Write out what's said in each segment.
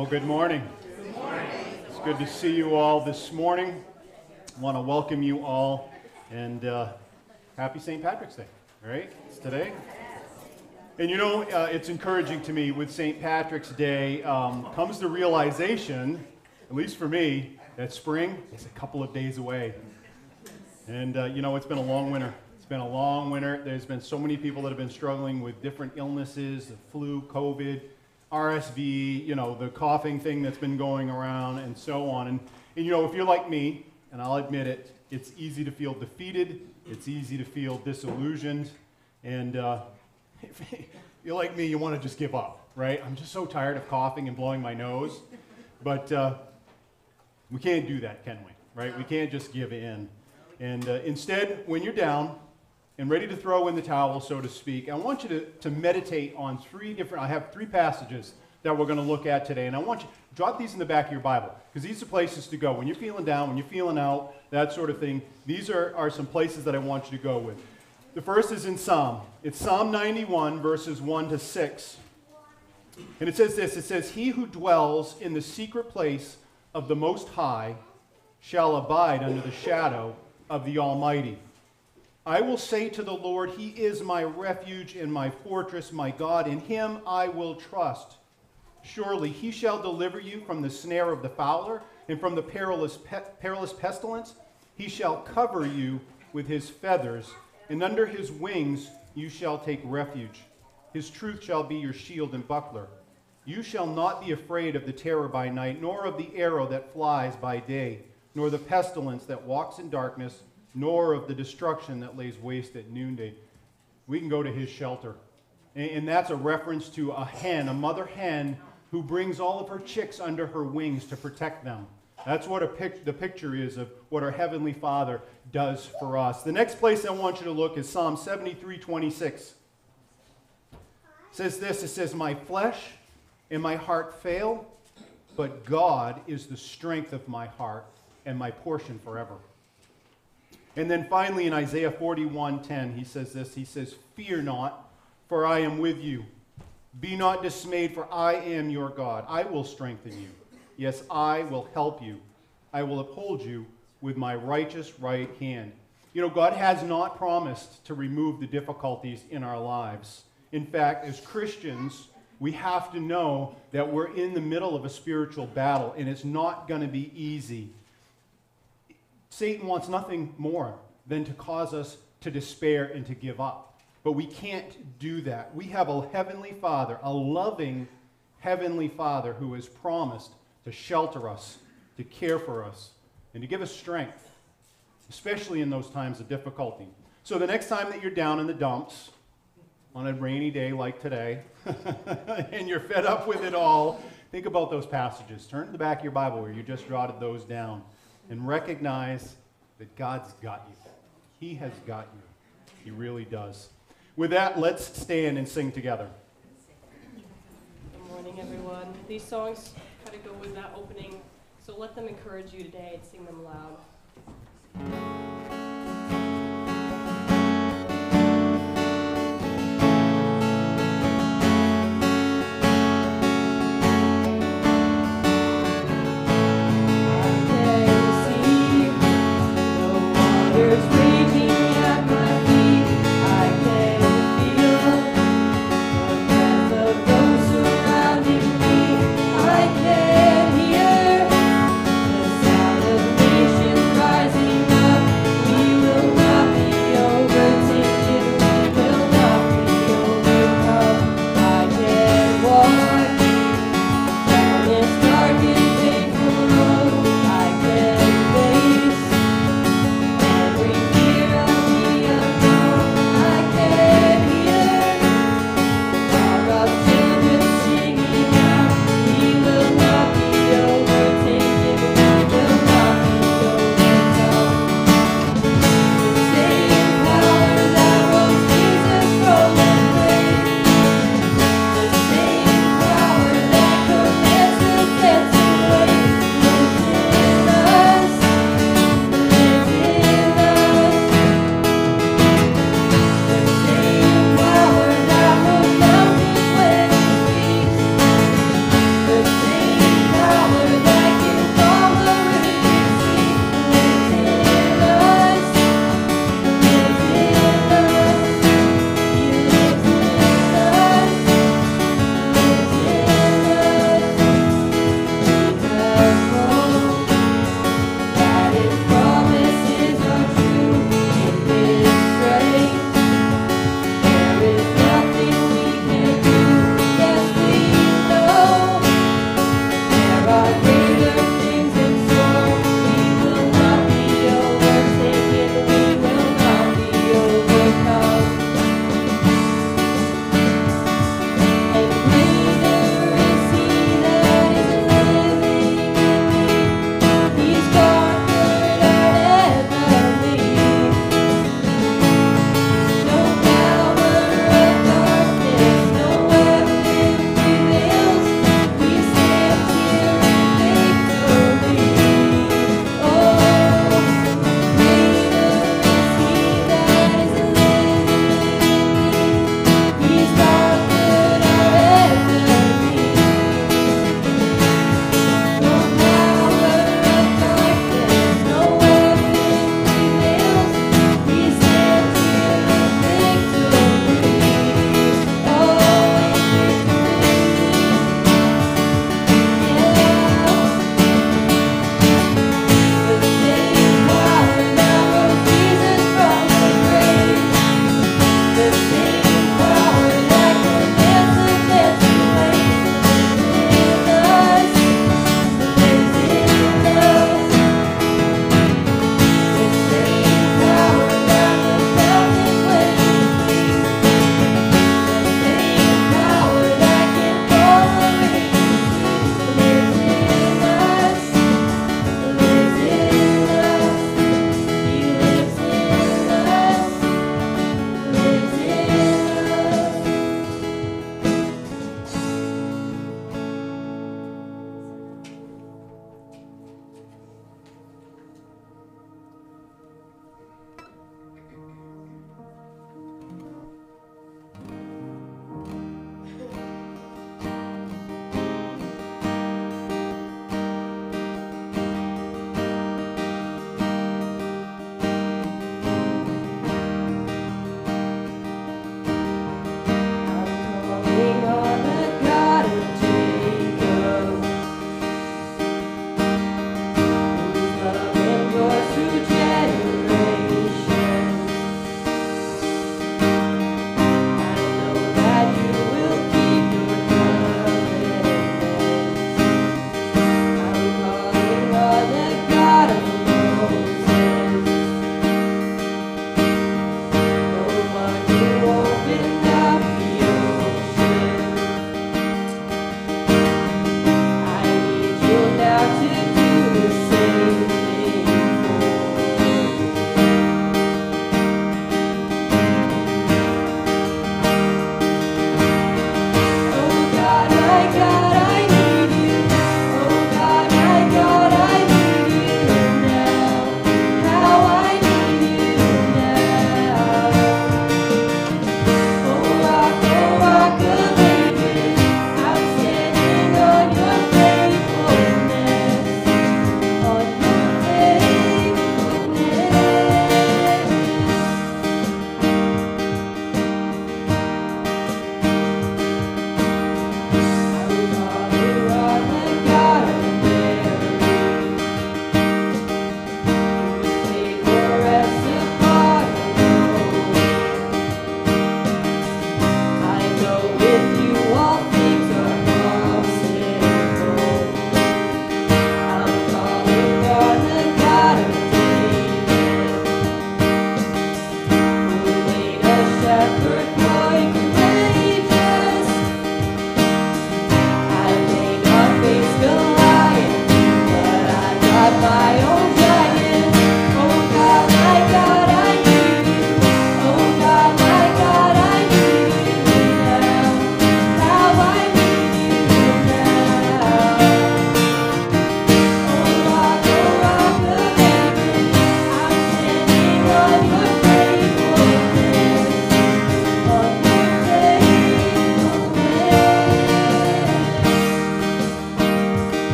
Well, good morning. Good morning. It's good to see you all this morning. I want to welcome you all and uh, happy St. Patrick's Day, right? It's today. And you know, uh, it's encouraging to me with St. Patrick's Day um, comes the realization, at least for me, that spring is a couple of days away. And uh, you know, it's been a long winter. It's been a long winter. There's been so many people that have been struggling with different illnesses, the flu, COVID, RSV, you know, the coughing thing that's been going around, and so on. And, and you know, if you're like me, and I'll admit it, it's easy to feel defeated, it's easy to feel disillusioned, and uh, if you're like me, you want to just give up, right? I'm just so tired of coughing and blowing my nose. But uh, we can't do that, can we? Right? We can't just give in. And uh, instead, when you're down, and ready to throw in the towel, so to speak, I want you to, to meditate on three different, I have three passages that we're going to look at today. And I want you drop these in the back of your Bible because these are places to go. When you're feeling down, when you're feeling out, that sort of thing, these are, are some places that I want you to go with. The first is in Psalm. It's Psalm 91, verses 1 to 6. And it says this it says, He who dwells in the secret place of the Most High shall abide under the shadow of the Almighty. I will say to the Lord, He is my refuge and my fortress, my God. In Him I will trust. Surely He shall deliver you from the snare of the fowler and from the perilous, pe- perilous pestilence. He shall cover you with His feathers, and under His wings you shall take refuge. His truth shall be your shield and buckler. You shall not be afraid of the terror by night, nor of the arrow that flies by day, nor the pestilence that walks in darkness nor of the destruction that lays waste at noonday. We can go to his shelter. And, that's a reference to a hen, a mother hen, who brings all of her chicks under her wings to protect them. That's what a pic- the picture is of what our Heavenly Father does for us. The next place I want you to look is Psalm 73 26. It says this it says, My flesh and my heart fail, but God is the strength of my heart and my portion forever. And then finally in Isaiah 41:10, he says this. He says, "Fear not, for I am with you. Be not dismayed, for I am your God. I will strengthen you. Yes, I will help you. I will uphold you with my righteous right hand." You know, God has not promised to remove the difficulties in our lives. In fact, as Christians, we have to know that we're in the middle of a spiritual battle, and it's not going to be easy. Satan wants nothing more than to cause us to despair and to give up. But we can't do that. We have a heavenly Father, a loving heavenly Father who has promised to shelter us, to care for us, and to give us strength, especially in those times of difficulty. So the next time that you're down in the dumps on a rainy day like today, and you're fed up with it all, think about those passages. Turn to the back of your Bible where you just jotted those down and recognize that God's got you. He has got you. He really does. With that, let's stand and sing together. Good morning, everyone. These songs kind of go with that opening, so let them encourage you today and sing them loud.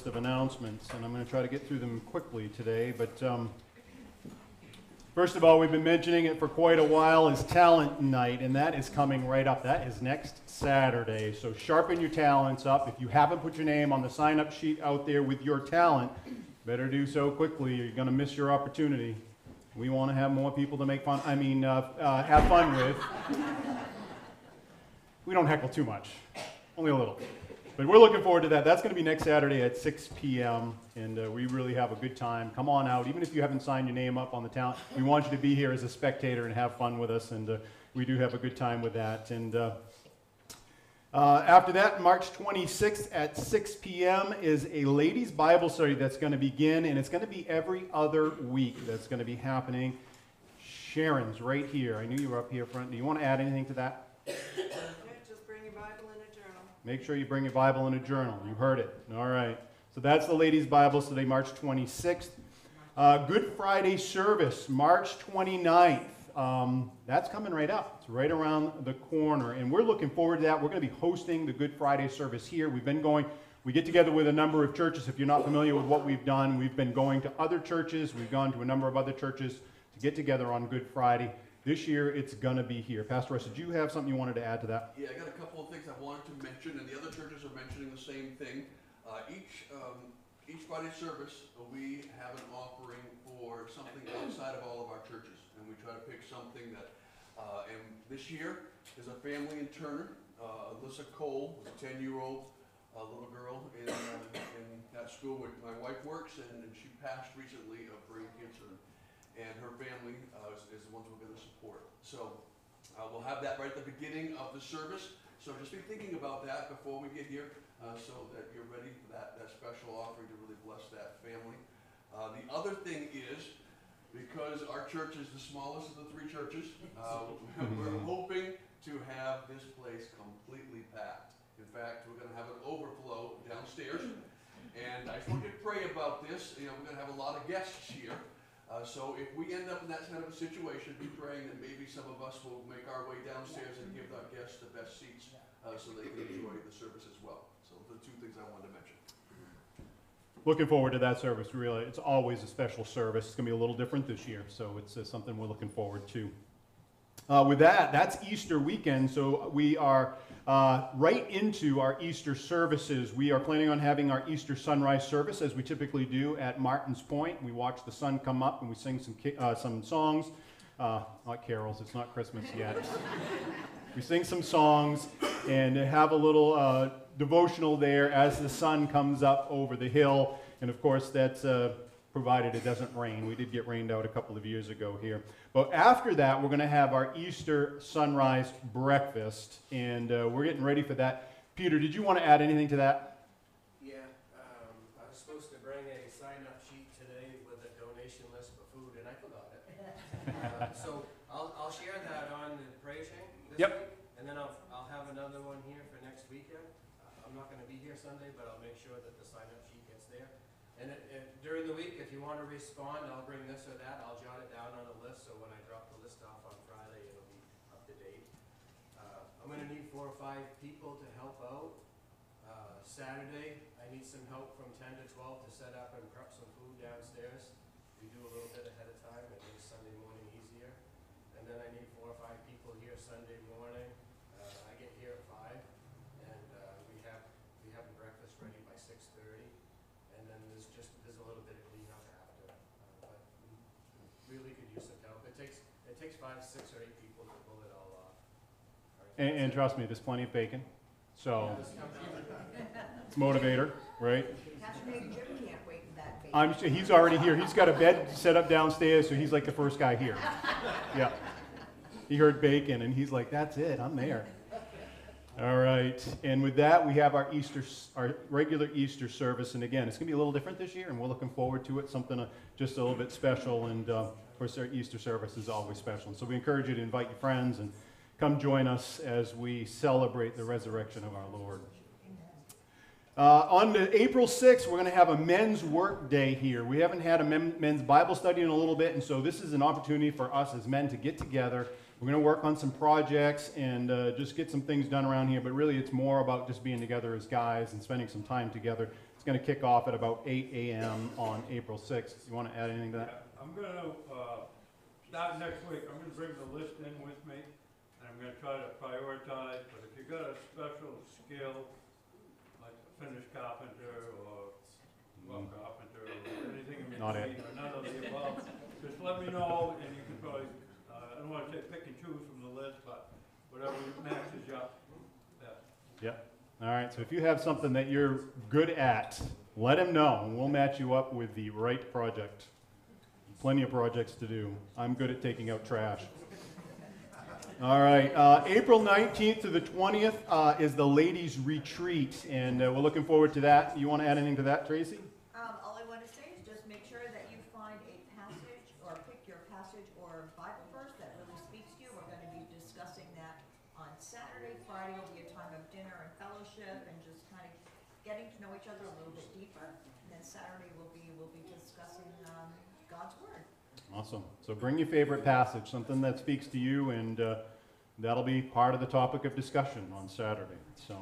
List of announcements, and I'm going to try to get through them quickly today. But um, first of all, we've been mentioning it for quite a while is Talent Night, and that is coming right up. That is next Saturday. So sharpen your talents up. If you haven't put your name on the sign-up sheet out there with your talent, better do so quickly. You're going to miss your opportunity. We want to have more people to make fun. I mean, uh, uh, have fun with. we don't heckle too much, only a little. But we're looking forward to that. That's going to be next Saturday at 6 p.m. And uh, we really have a good time. Come on out. Even if you haven't signed your name up on the talent, we want you to be here as a spectator and have fun with us. And uh, we do have a good time with that. And uh, uh, after that, March 26th at 6 p.m. is a ladies' Bible study that's going to begin. And it's going to be every other week that's going to be happening. Sharon's right here. I knew you were up here front. Do you want to add anything to that? Yeah, just bring your Bible and a journal. Make sure you bring your Bible and a journal. You heard it. All right. So that's the ladies' Bible study, March 26th. Uh, Good Friday service, March 29th. Um, that's coming right up. It's right around the corner. And we're looking forward to that. We're going to be hosting the Good Friday service here. We've been going, we get together with a number of churches. If you're not familiar with what we've done, we've been going to other churches. We've gone to a number of other churches to get together on Good Friday. This year, it's going to be here. Pastor Russ, did you have something you wanted to add to that? Yeah, I got a couple of things I wanted to mention, and the other churches are mentioning the same thing. Uh, each, um, each Friday service, uh, we have an offering for something outside of all of our churches, and we try to pick something that, uh, and this year is a family in Turner. Uh, Alyssa Cole, was a ten-year-old, uh, little girl in, uh, in that school where my wife works, and, and she passed recently of brain cancer. And her family, uh, is, is the ones we're gonna support. So, uh, we'll have that right at the beginning of the service, so just be thinking about that before we get here, uh, so that you're ready for that, that special offering to really bless that family. Uh, the other thing is, because our church is the smallest of the three churches, uh, we're hoping to have this place completely packed. In fact, we're gonna have an overflow downstairs, and I just want you to pray about this, you know, we're gonna have a lot of guests here. Uh, so if we end up in that kind of a situation, be praying that maybe some of us will make our way downstairs and give our guests the best seats, uh, so they can enjoy the service as well. So the two things I wanted to mention. Looking forward to that service, really. It's always a special service. It's going to be a little different this year, so it's uh, something we're looking forward to. Uh, with that, that's Easter weekend, so we are uh, right into our Easter services. We are planning on having our Easter sunrise service, as we typically do at Martin's Point. We watch the sun come up and we sing some, uh, some songs. Uh, not carols, it's not Christmas yet. we sing some songs and have a little uh, devotional there as the sun comes up over the hill. And of course, that's uh, provided it doesn't rain. We did get rained out a couple of years ago here. But after that, we're going to have our Easter sunrise breakfast, and uh, we're getting ready for that. Peter, did you want to add anything to that? Yeah, um, I was supposed to bring a sign-up sheet today with a donation list for food, and I forgot it. Uh, So I'll, I'll share that on the praising this Yep. week, and then I'll, I'll have another one here for next weekend. Uh, I'm not gonna be here Sunday, but I'll make sure that the sign-up sheet gets there. And it, it, during you wanna respond, I'll bring this or that, I'll jot it down on a list, so when I drop the list off on Friday, it'll be up to date. Uh, I'm gonna need four or five people to help out. Uh, Saturday, I need some help from ten to twelve to set up and prep some food downstairs. We do a little bit ahead of time, it makes Sunday morning easier. And then I need four or five people here Sunday morning. Uh, I get here at five, and, uh, we have, we have breakfast ready by six thirty. And then there's just, there's a little bit of cleanup after, uh, but we really could use some help. It takes, it takes five, six or eight people to pull it all off. And, and trust me, there's plenty of bacon, so it's motivator, right? I'm, he's already here. He's got a bed set up downstairs, so he's like the first guy here. Yeah. He heard bacon, and he's like, "That's it. I'm there." All right. And with that, we have our Easter, our regular Easter service, and again, it's gonna be a little different this year, and we're looking forward to it. Something uh, just a little bit special, and uh, course, our Easter service is always special. So we encourage you to invite your friends and come join us as we celebrate the resurrection of our Lord. Uh, on April 6th, we're going to have a men's work day here. We haven't had a men, men's Bible study in a little bit, and so this is an opportunity for us as men to get together. We're going to work on some projects and uh, just get some things done around here, but really it's more about just being together as guys and spending some time together. It's going to kick off at about 8 a.m. on April 6th. You want to add anything to that? I'm gonna, uh, start next week, I'm gonna bring the list in with me, and I'm gonna try to prioritize, but if you've got a special skill, like a finished carpenter, or well, carpenter, or anything in Not it. between, or none of the above, just let me know, and you can probably, uh, I don't wanna say pick and choose from the list, but whatever matches you up, best. All right, so if you have something that you're good at, let him know, and we'll match you up with the right project. Plenty of projects to do. I'm good at taking out trash. All right, uh, April 19th to the 20th uh, is the ladies' retreat, and uh, we're looking forward to that. You want to add anything to that, Tracy? Um, all I wanna say is just make sure that you find a passage, or pick your passage or Bible verse that really speaks to you. We're gonna be discussing that on Saturday. Friday will be a time of dinner and fellowship and just kind of getting to know each other a little bit deeper. And then Saturday will be, we'll be discussing, um, God's Word. Awesome. So bring your favorite passage, something that speaks to you, and uh, that'll be part of the topic of discussion on Saturday. So,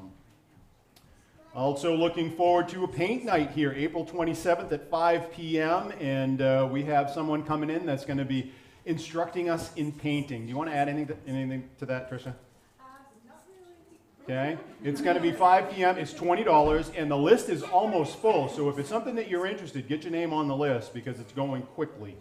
also looking forward to a paint night here, April 27th at 5 p.m. And uh, we have someone coming in that's going to be instructing us in painting. Do you want to add anything to, anything to that, Trisha? Okay, it's going to be 5 p.m. It's $20, and the list is almost full. So if it's something that you're interested, get your name on the list because it's going quickly.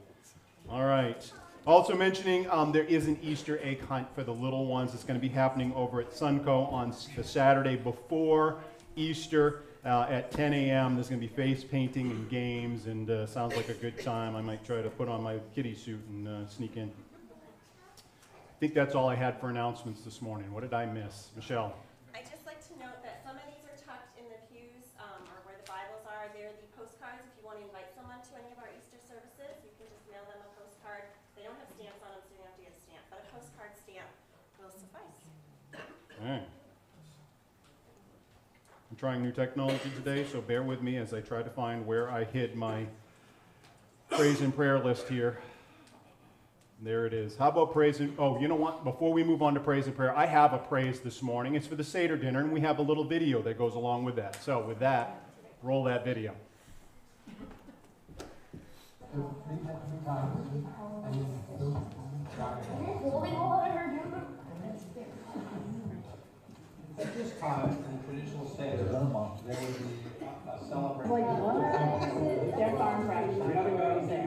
All right. Also mentioning, um, there is an Easter egg hunt for the little ones. It's going to be happening over at Sunco on the Saturday before Easter uh, at 10 a.m. There's going to be face painting and games, and uh, sounds like a good time. I might try to put on my kitty suit and uh, sneak in. I think that's all I had for announcements this morning. What did I miss? Michelle? I'd just like to note that some of these are tucked in the pews, um, or where the Bibles are. They're the postcards. If you want to invite someone to any of our Easter services, you can just mail them a postcard. They don't have stamps on them, so you don't have to get a stamp, but a postcard stamp will suffice. All I'm trying new technology today, so bear with me as I try to find where I hid my praise and prayer list here. There it is. How about praise and, oh, you know what? Before we move on to praise and prayer, I have a praise this morning. It's for the Seder dinner, and we have a little video that goes along with that. So with that, roll that video. At this time, in the traditional Seder, there would be a- celebration. They're farm fresh. Nothing about the.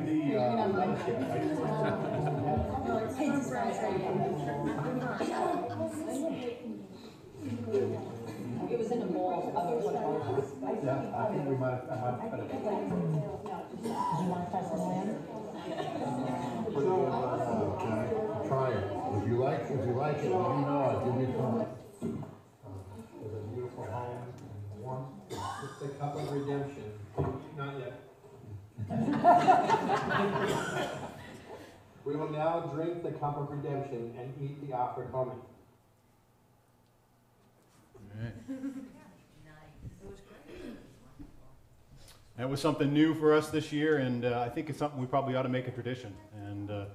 It was in a celebration. Yeah, I think we might, I might put it. Try it. If you like, if you like it, let me know, I'll give you some. With a beautiful home and warmth. It's the cup of redemption. Not yet. We will now drink the cup of redemption and eat the afikoman. Nice. It was great. That was something new for us this year, and uh, I think it's something we probably ought to make a tradition. And uh,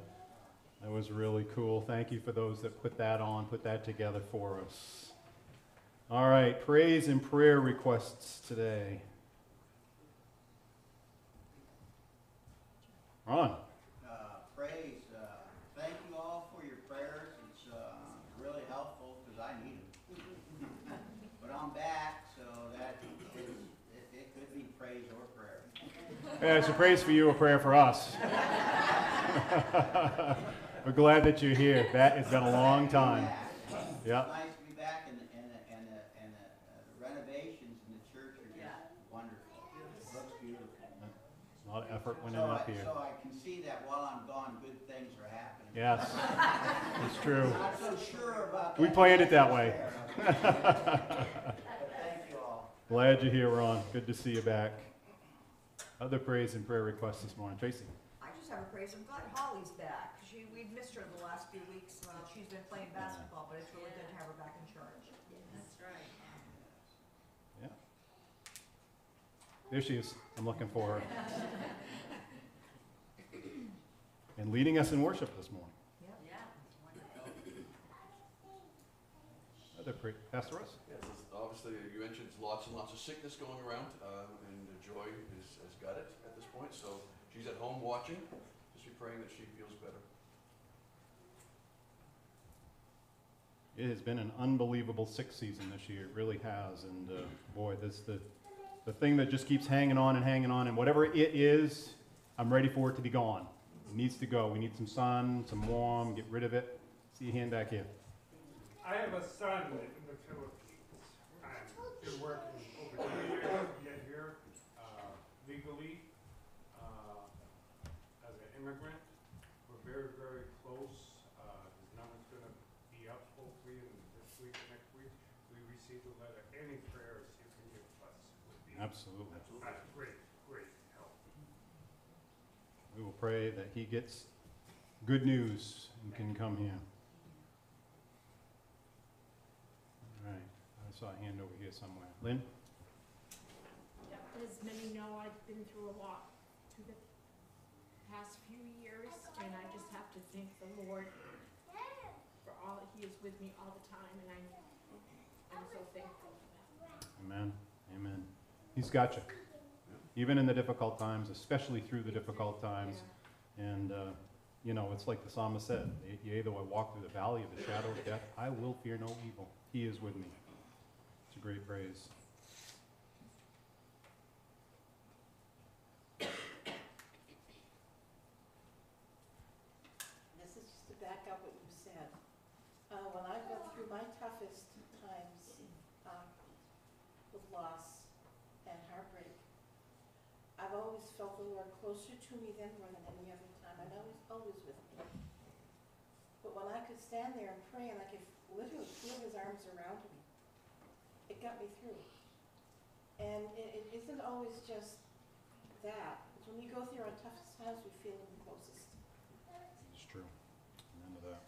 that was really cool. Thank you for those that put that on, put that together for us. All right, praise and prayer requests today. Ron, uh, praise. Uh, thank you all for your prayers. It's uh, really helpful because I need them. but I'm back, so that is, it, it could be praise or prayer. yeah, it's a praise for you, a prayer for us. We're glad that you're here. That has been a long time. Yeah. It's nice to be back, and, and, and, the, and the, uh, the renovations in the church are just wonderful. It looks beautiful. A lot of effort went in so, up I, here. so I can see that while I'm gone, good things are happening. Yes, it's true. Not so sure about that. We planned it that way. Thank you all. Glad you're here, Ron. Good to see you back. Other praise and prayer requests this morning. Tracy? I just have a praise. I'm glad Holly's back. She, we've missed her the last few weeks. Well, she's been playing basketball, but it's really good to have her back in charge. That's right. Yeah. There she is. I'm looking for her. And leading us in worship this morning. Yeah, wonderful. Other pre- Pastor Russ? Yes, obviously, you mentioned lots and lots of sickness going around, um, and Joy is, has got it at this point, so she's at home watching. Just be praying that she feels better. It has been an unbelievable sixth season this year. It really has. And uh, boy, this the the thing that just keeps hanging on and hanging on. And whatever it is, I'm ready for it to be gone. It needs to go. We need some sun, some warm. Get rid of it. See your hand back here. I have a son in the Philippines. Been working over two years to get here uh, legally uh, as an immigrant. We're very, very close. Uh, His number's gonna be up hopefully in this week, or next week. We received a letter. Any prayers you can give us would be Absolutely. uh, great, great help. We will pray that he gets good news and can come here. All right. I saw a hand over here somewhere. Lynn? Yep, As many know, I've been through a lot through the past few years, and I just have to thank the Lord for all, that He is with me all the time, and I'm, I'm so thankful for that. Amen. Amen. He's got you. Even in the difficult times, especially through the difficult times. And, uh, you know, it's like the psalmist said, yea, though I walk through the valley of the shadow of death, I will fear no evil. He is with me. It's a great praise. This is just to back up what you said. Uh, when I went through my toughest times, uh, with loss and heartbreak, I've always felt the Lord closer to me than more than any other time, and with me. But when I could stand there and pray and I could literally feel his arms around me, it got me through. And it, it isn't always just that. It's when we go through our toughest times, we feel closest. It's true. Amen to that.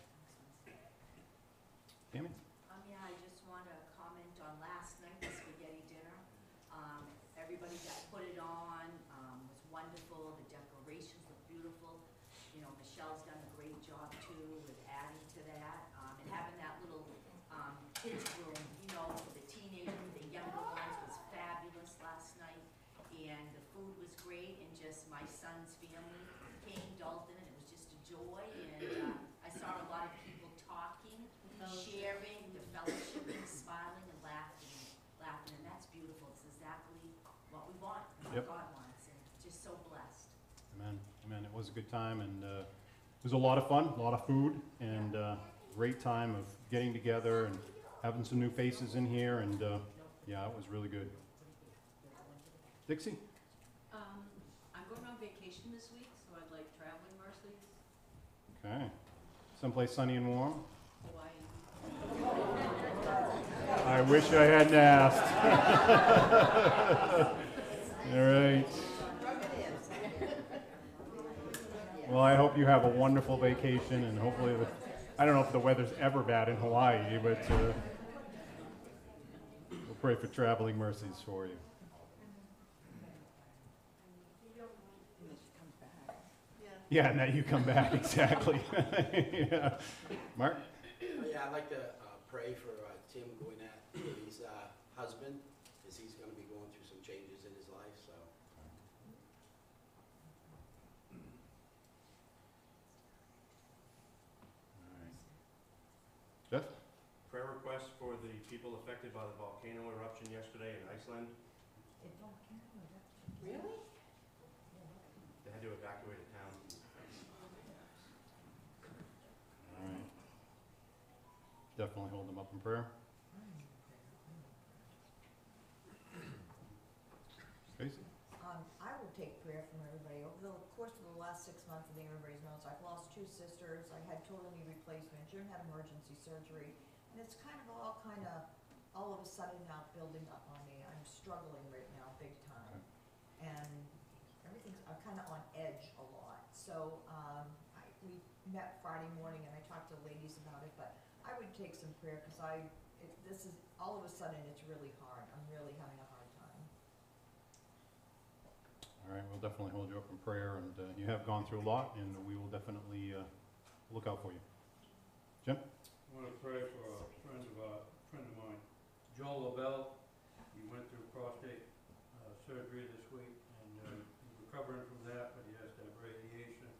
Tammy? Um, yeah, I just want to comment on last night, the spaghetti dinner. Um, everybody that put it on, um, was wonderful, the decorations look beautiful. You know, Michelle's done a great job too with adding to that, um, and having that little, um, kids room, you know, for the teenagers, the younger ones was fabulous last night. And the food was great, and just my son's family came, Dalton, and it was just a joy, and, uh, I saw a lot of people talking, sharing, the fellowshipping, smiling and laughing, laughing, and that's beautiful. It's exactly what we want, and Yep. what God wants, and just so blessed. Amen. It was a good time, and uh, it was a lot of fun, a lot of food, and uh, great time of getting together and having some new faces in here, and uh, yeah, it was really good. Dixie? Um, I'm going on vacation this week, so I'd like traveling mercies, Okay. Someplace sunny and warm? Hawaii. I wish I hadn't asked. All right. Well, I hope you have a wonderful vacation, and hopefully, the, I don't know if the weather's ever bad in Hawaii, but uh, we'll pray for traveling mercies for you. Yeah, now you come back, exactly. yeah. Mark? Yeah, I'd like to uh, pray for uh, Tim Gwinnett, his uh, husband, as he's going to be going through some changes in his life, so. Jeff? Prayer request for the people affected by the volcano eruption yesterday in Iceland. Really? They had to evacuate a town. All right. Definitely hold them up in prayer. Stacy? Um, I will take prayer from everybody. Over the course of the last six months, I think everybody knows, I've lost two sisters, I had total knee replacement, June had emergency surgery. And it's kind of all kind of, all of a sudden now building up on me. I'm struggling right now, big time. And everything's, I'm kind of on edge a lot. so, um, I, we met Friday morning and I talked to ladies about it, but I would take some prayer, cause I, it, this is, all of a sudden, it's really hard, I'm really having a hard time. All right, we'll definitely hold you up in prayer, and uh, you have gone through a lot, and we will definitely uh, look out for you. Jim? I want to pray for a friend of, a friend of mine, Joel LaBelle. He went through prostate uh, surgery this week, and uh, recovering from that, but he has to have radiation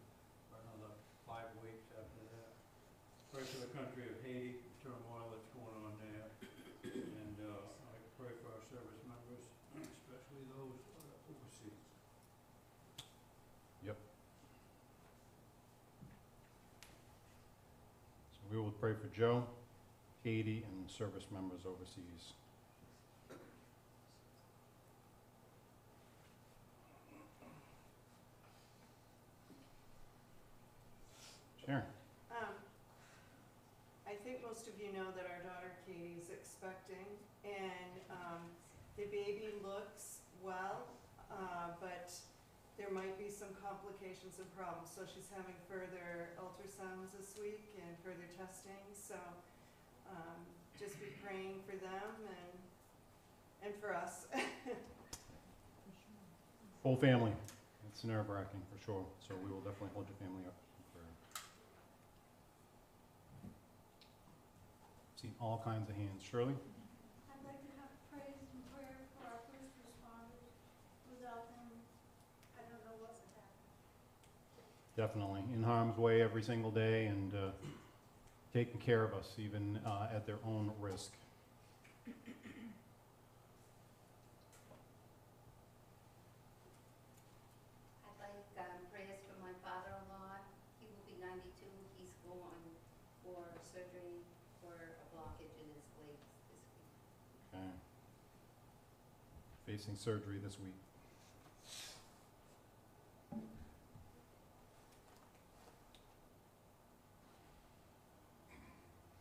for another five weeks after that. Pray for the country of Haiti, the turmoil that's going on there. And uh, I pray for our service members, especially those uh, overseas. Yep. So we will pray for Joe, Katie, and service members overseas. Sharon? Um, I think most of you know that our daughter Katie is expecting, and, um, the baby looks well, uh, but there might be some complications and problems, so she's having further ultrasounds this week and further testing, so, um, just be praying for them and, and for us. Whole family. It's nerve wracking for sure, so we will definitely hold your family up. Seen all kinds of hands. Shirley? I'd like to have praise and prayer for our first responders. Without them, I don't know what would happen. Definitely. In harm's way every single day and uh, taking care of us even uh, at their own risk. I'd like um, prayers for my father-in-law. He will be 92. He's going for surgery for a blockage in his legs this week. Okay. Facing surgery this week.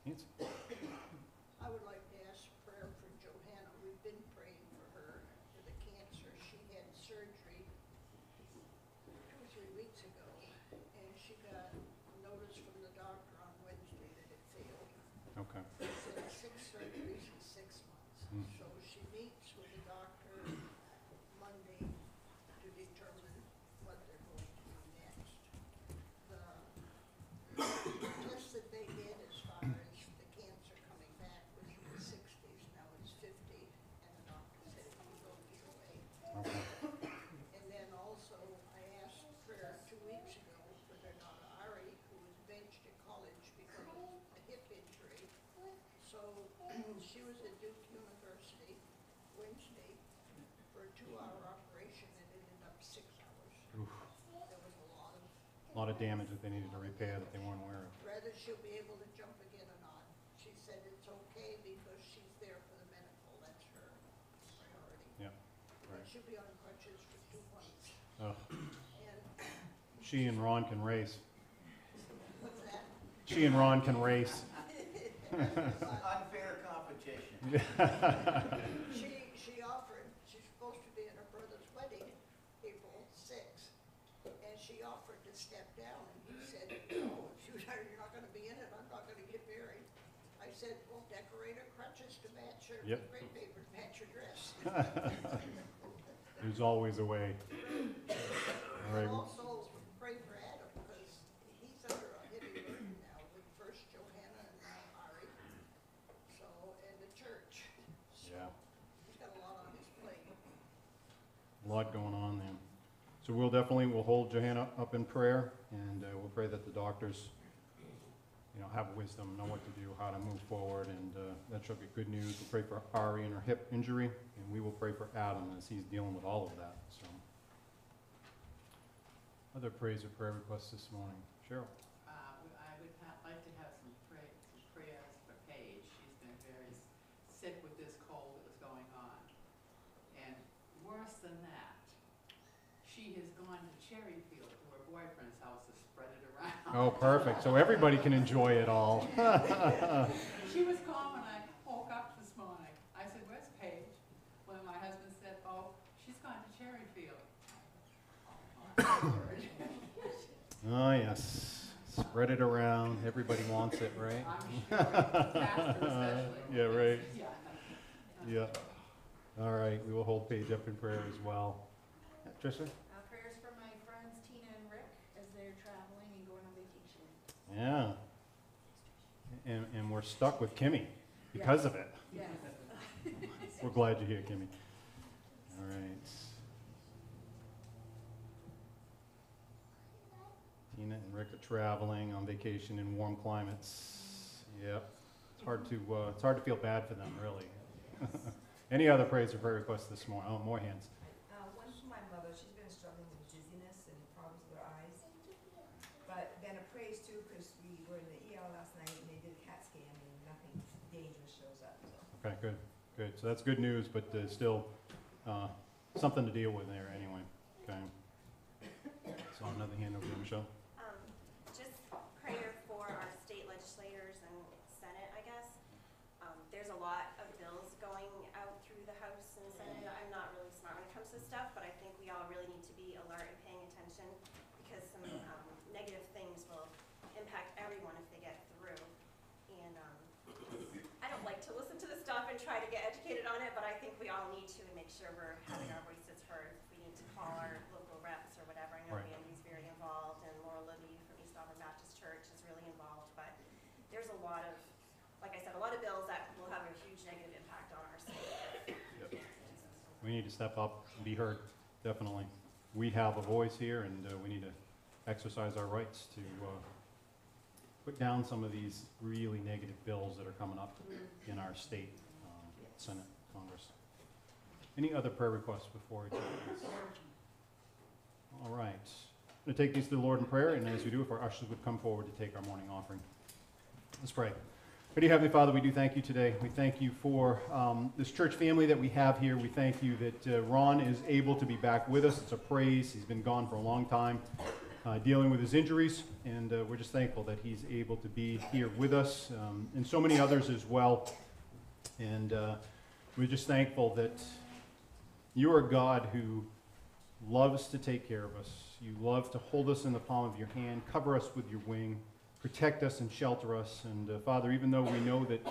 Nancy? I would like to ask prayer for Johanna. We've been praying for her, for the cancer. She had surgery two or three weeks ago, and she got notice from the doctor on Wednesday that it failed. Okay. He said six surgeries in six months. Hmm. So she meets with the doctor Monday to determine what they're going to do next. The test that they did as far as the cancer coming back was in the sixties, now it's fifty, and the doctor said it will go either way. Okay. And then also, I asked prayer two weeks ago for their daughter Ari, who was benched at college because of a hip injury. So she was at Duke University Wednesday for a two-hour operation and ended up six hours. Oof. There was a lot of, A lot of damage that they needed to repair that they weren't aware of. whether she'll be able to jump again or not. She said it's okay because she's there for the medical, that's her priority. Yeah, But right. she'll be on crutches for two months. Ugh. And She and Ron can race. what's that? She and Ron can race. Unfair competition. She, she offered, she's supposed to be at her brother's wedding, April sixth, and she offered to step down, and he said, no, she was, you're not gonna be in it, I'm not gonna get married. I said, well, decorate her crutches to match her, Yep. great paper to match her dress. There's always a way. All right. Also, pray for Adam, because he's under a heavy burden now with first Johanna and now Ari, so, and the church. So Yeah. He's got a lot on his plate. A lot going on there. So we'll definitely, we'll hold Johanna up in prayer, and uh, we'll pray that the doctors, you know, have wisdom, know what to do, how to move forward, and uh, that should be good news. We'll pray for Ari and her hip injury, and we will pray for Adam as he's dealing with all of that, so. Other praise or prayer requests this morning? Cheryl? Uh, I would ha- like to have some pray, some prayers for Paige. She's been very s- sick with this cold that was going on. And worse than that, she has gone to Cherryfield to her boyfriend's house to spread it around. Oh, perfect, so everybody can enjoy it all. She was calm when I woke up this morning. I said, where's Paige? Well, my husband said, oh, she's gone to Cherryfield. Oh, my word. Yes. Spread it around. Everybody wants it, right? I'm sure, pastors. Yeah, right. Yeah. Yeah. All right, we will hold Paige up in prayer as well. Yeah, Tricia? Uh, prayers for my friends Tina and Rick as they're traveling and going on vacation. Yeah. And, and we're stuck with Kimmy because of it. We're glad you're here, Kimmy. All right. Tina and Rick are traveling on vacation in warm climates. Yep. It's hard to, uh, it's hard to feel bad for them, really. Any other praise or prayer requests this morning? Oh, more hands. Uh, one for my mother, she's been struggling with dizziness and problems with her eyes. But then a praise too, because we were in the ER last night and they did a CAT scan and nothing dangerous shows up, so. Okay, good, good. So that's good news, but still uh, something to deal with there anyway. Okay. So another hand over to Michelle. Um, just prayer for our state legislators and Senate, I guess. Um, there's a lot of bills going out through the House and Senate. I'm not really smart when it comes to stuff, but I think we all really need to be alert and paying attention because some, um, negative things will impact everyone if they get through. And, um, I don't like to listen to the stuff and try to get educated on it, but I think we all need to and make sure we're having our voices heard. We need to call our local reps or whatever, I know Right. Randy's very involved and Laurel Libby from East Auburn Baptist Church is really involved, but there's a lot of, like I said, a lot of bills that will have a huge negative impact on our state. We need to step up and be heard, definitely. We have a voice here and uh, we need to exercise our rights to uh, put down some of these really negative bills that are coming up in our state, um, Senate, Congress. Any other prayer requests before we take? All right. I'm going to take these to the Lord in prayer, and as we do, if our ushers would come forward to take our morning offering. Let's pray. Dear Heavenly Father, we do thank you today. We thank you for um, this church family that we have here. We thank you that uh, Ron is able to be back with us. It's a praise. He's been gone for a long time, uh, dealing with his injuries, and uh, we're just thankful that he's able to be here with us, um, and so many others as well. And uh, we're just thankful that you are a God who loves to take care of us. You love to hold us in the palm of your hand, cover us with your wing, protect us and shelter us. And uh, Father, even though we know that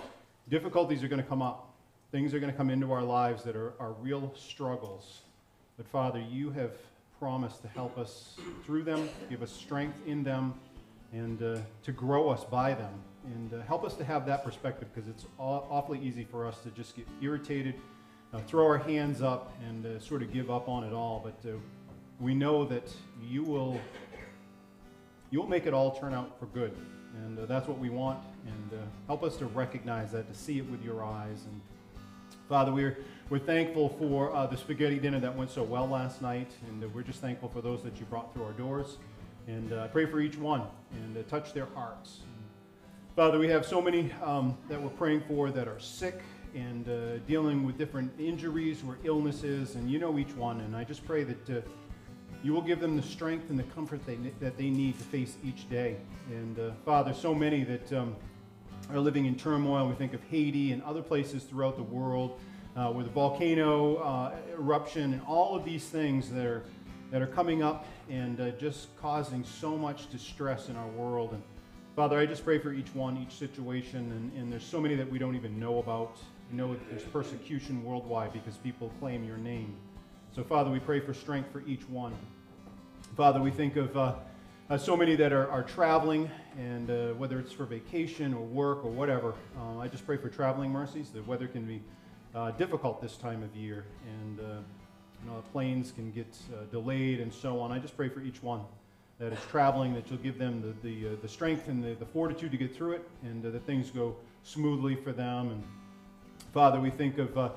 difficulties are going to come up, things are going to come into our lives that are, are real struggles. But Father, you have promised to help us through them, give us strength in them, and uh, to grow us by them. And uh, help us to have that perspective because it's aw- awfully easy for us to just get irritated, uh, throw our hands up, and uh, sort of give up on it all. But uh, we know that you will you will make it all turn out for good. And uh, that's what we want. And uh, help us to recognize that, to see it with your eyes. And Father, we're, we're thankful for the spaghetti dinner that went so well last night. And we're just thankful for those that you brought through our doors. And I pray for each one and touch their hearts. Father, we have so many um, that we're praying for that are sick and uh, dealing with different injuries or illnesses. And you know each one. And I just pray that. Uh, you will give them the strength and the comfort they, that they need to face each day. And uh, Father, so many that um, are living in turmoil. We think of Haiti and other places throughout the world uh, with the volcano uh, eruption and all of these things that are, that are coming up and uh, just causing so much distress in our world. And Father, I just pray for each one, each situation. And, and there's so many that we don't even know about. We know that there's persecution worldwide because people claim your name. So, Father, we pray for strength for each one. Father, we think of uh, uh, so many that are, are traveling, and uh, whether it's for vacation or work or whatever, uh, I just pray for traveling mercies. The weather can be uh, difficult this time of year, and uh, you know, planes can get delayed and so on. I just pray for each one that is traveling, that you'll give them the, the, the strength and the, the fortitude to get through it, and that things go smoothly for them. And Father, we think of, uh,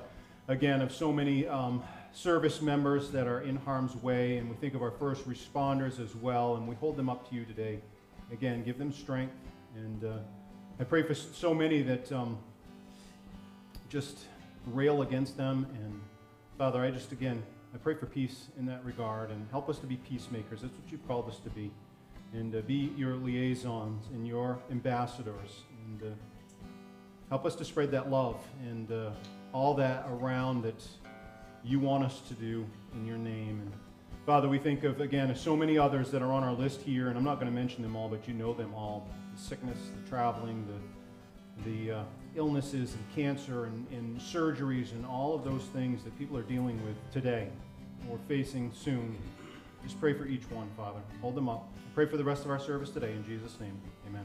again, of so many um, service members that are in harm's way, and we think of our first responders as well, and we hold them up to you today. Again, give them strength, and uh, I pray for so many that um, just rail against them. And Father, I just, again, I pray for peace in that regard, and help us to be peacemakers. That's what you've called us to be. And uh, be your liaisons and your ambassadors, and uh, help us to spread that love and uh, all that around that you want us to do in your name. And Father, we think of, again, so many others that are on our list here, and I'm not going to mention them all, but you know them all. The sickness, the traveling, the, the uh, illnesses and cancer and, and surgeries and all of those things that people are dealing with today or facing soon. Just pray for each one, Father. Hold them up. Pray for the rest of our service today. In Jesus' name, amen.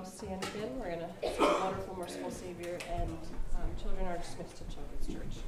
All stand again, we're going to sing Wonderful, Merciful Savior, and um, children are dismissed to Children's Church.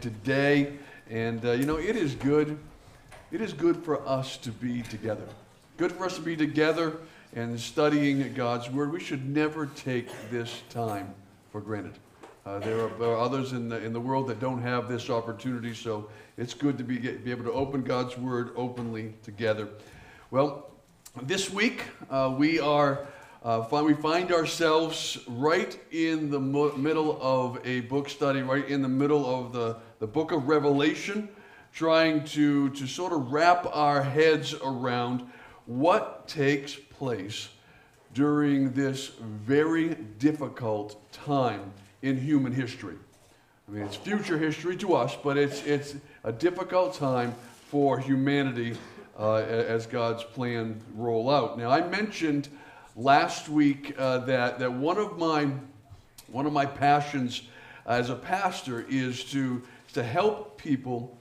Today. And, uh, you know, it is good. It is good for us to be together. Good for us to be together and studying God's Word. We should never take this time for granted. Uh, there, are, there are others in the, in the world that don't have this opportunity, so it's good to be, get, be able to open God's Word openly together. Well, this week uh, we are uh, find, we find ourselves right in the mo- middle of a book study, right in the middle of the, the book of Revelation, trying to, to sort of wrap our heads around what takes place during this very difficult time in human history. I mean, it's future history to us, but it's, it's a difficult time for humanity uh, as God's plan roll out. Now, I mentioned last week uh, that, that one of my one of my passions as a pastor is to, to help people,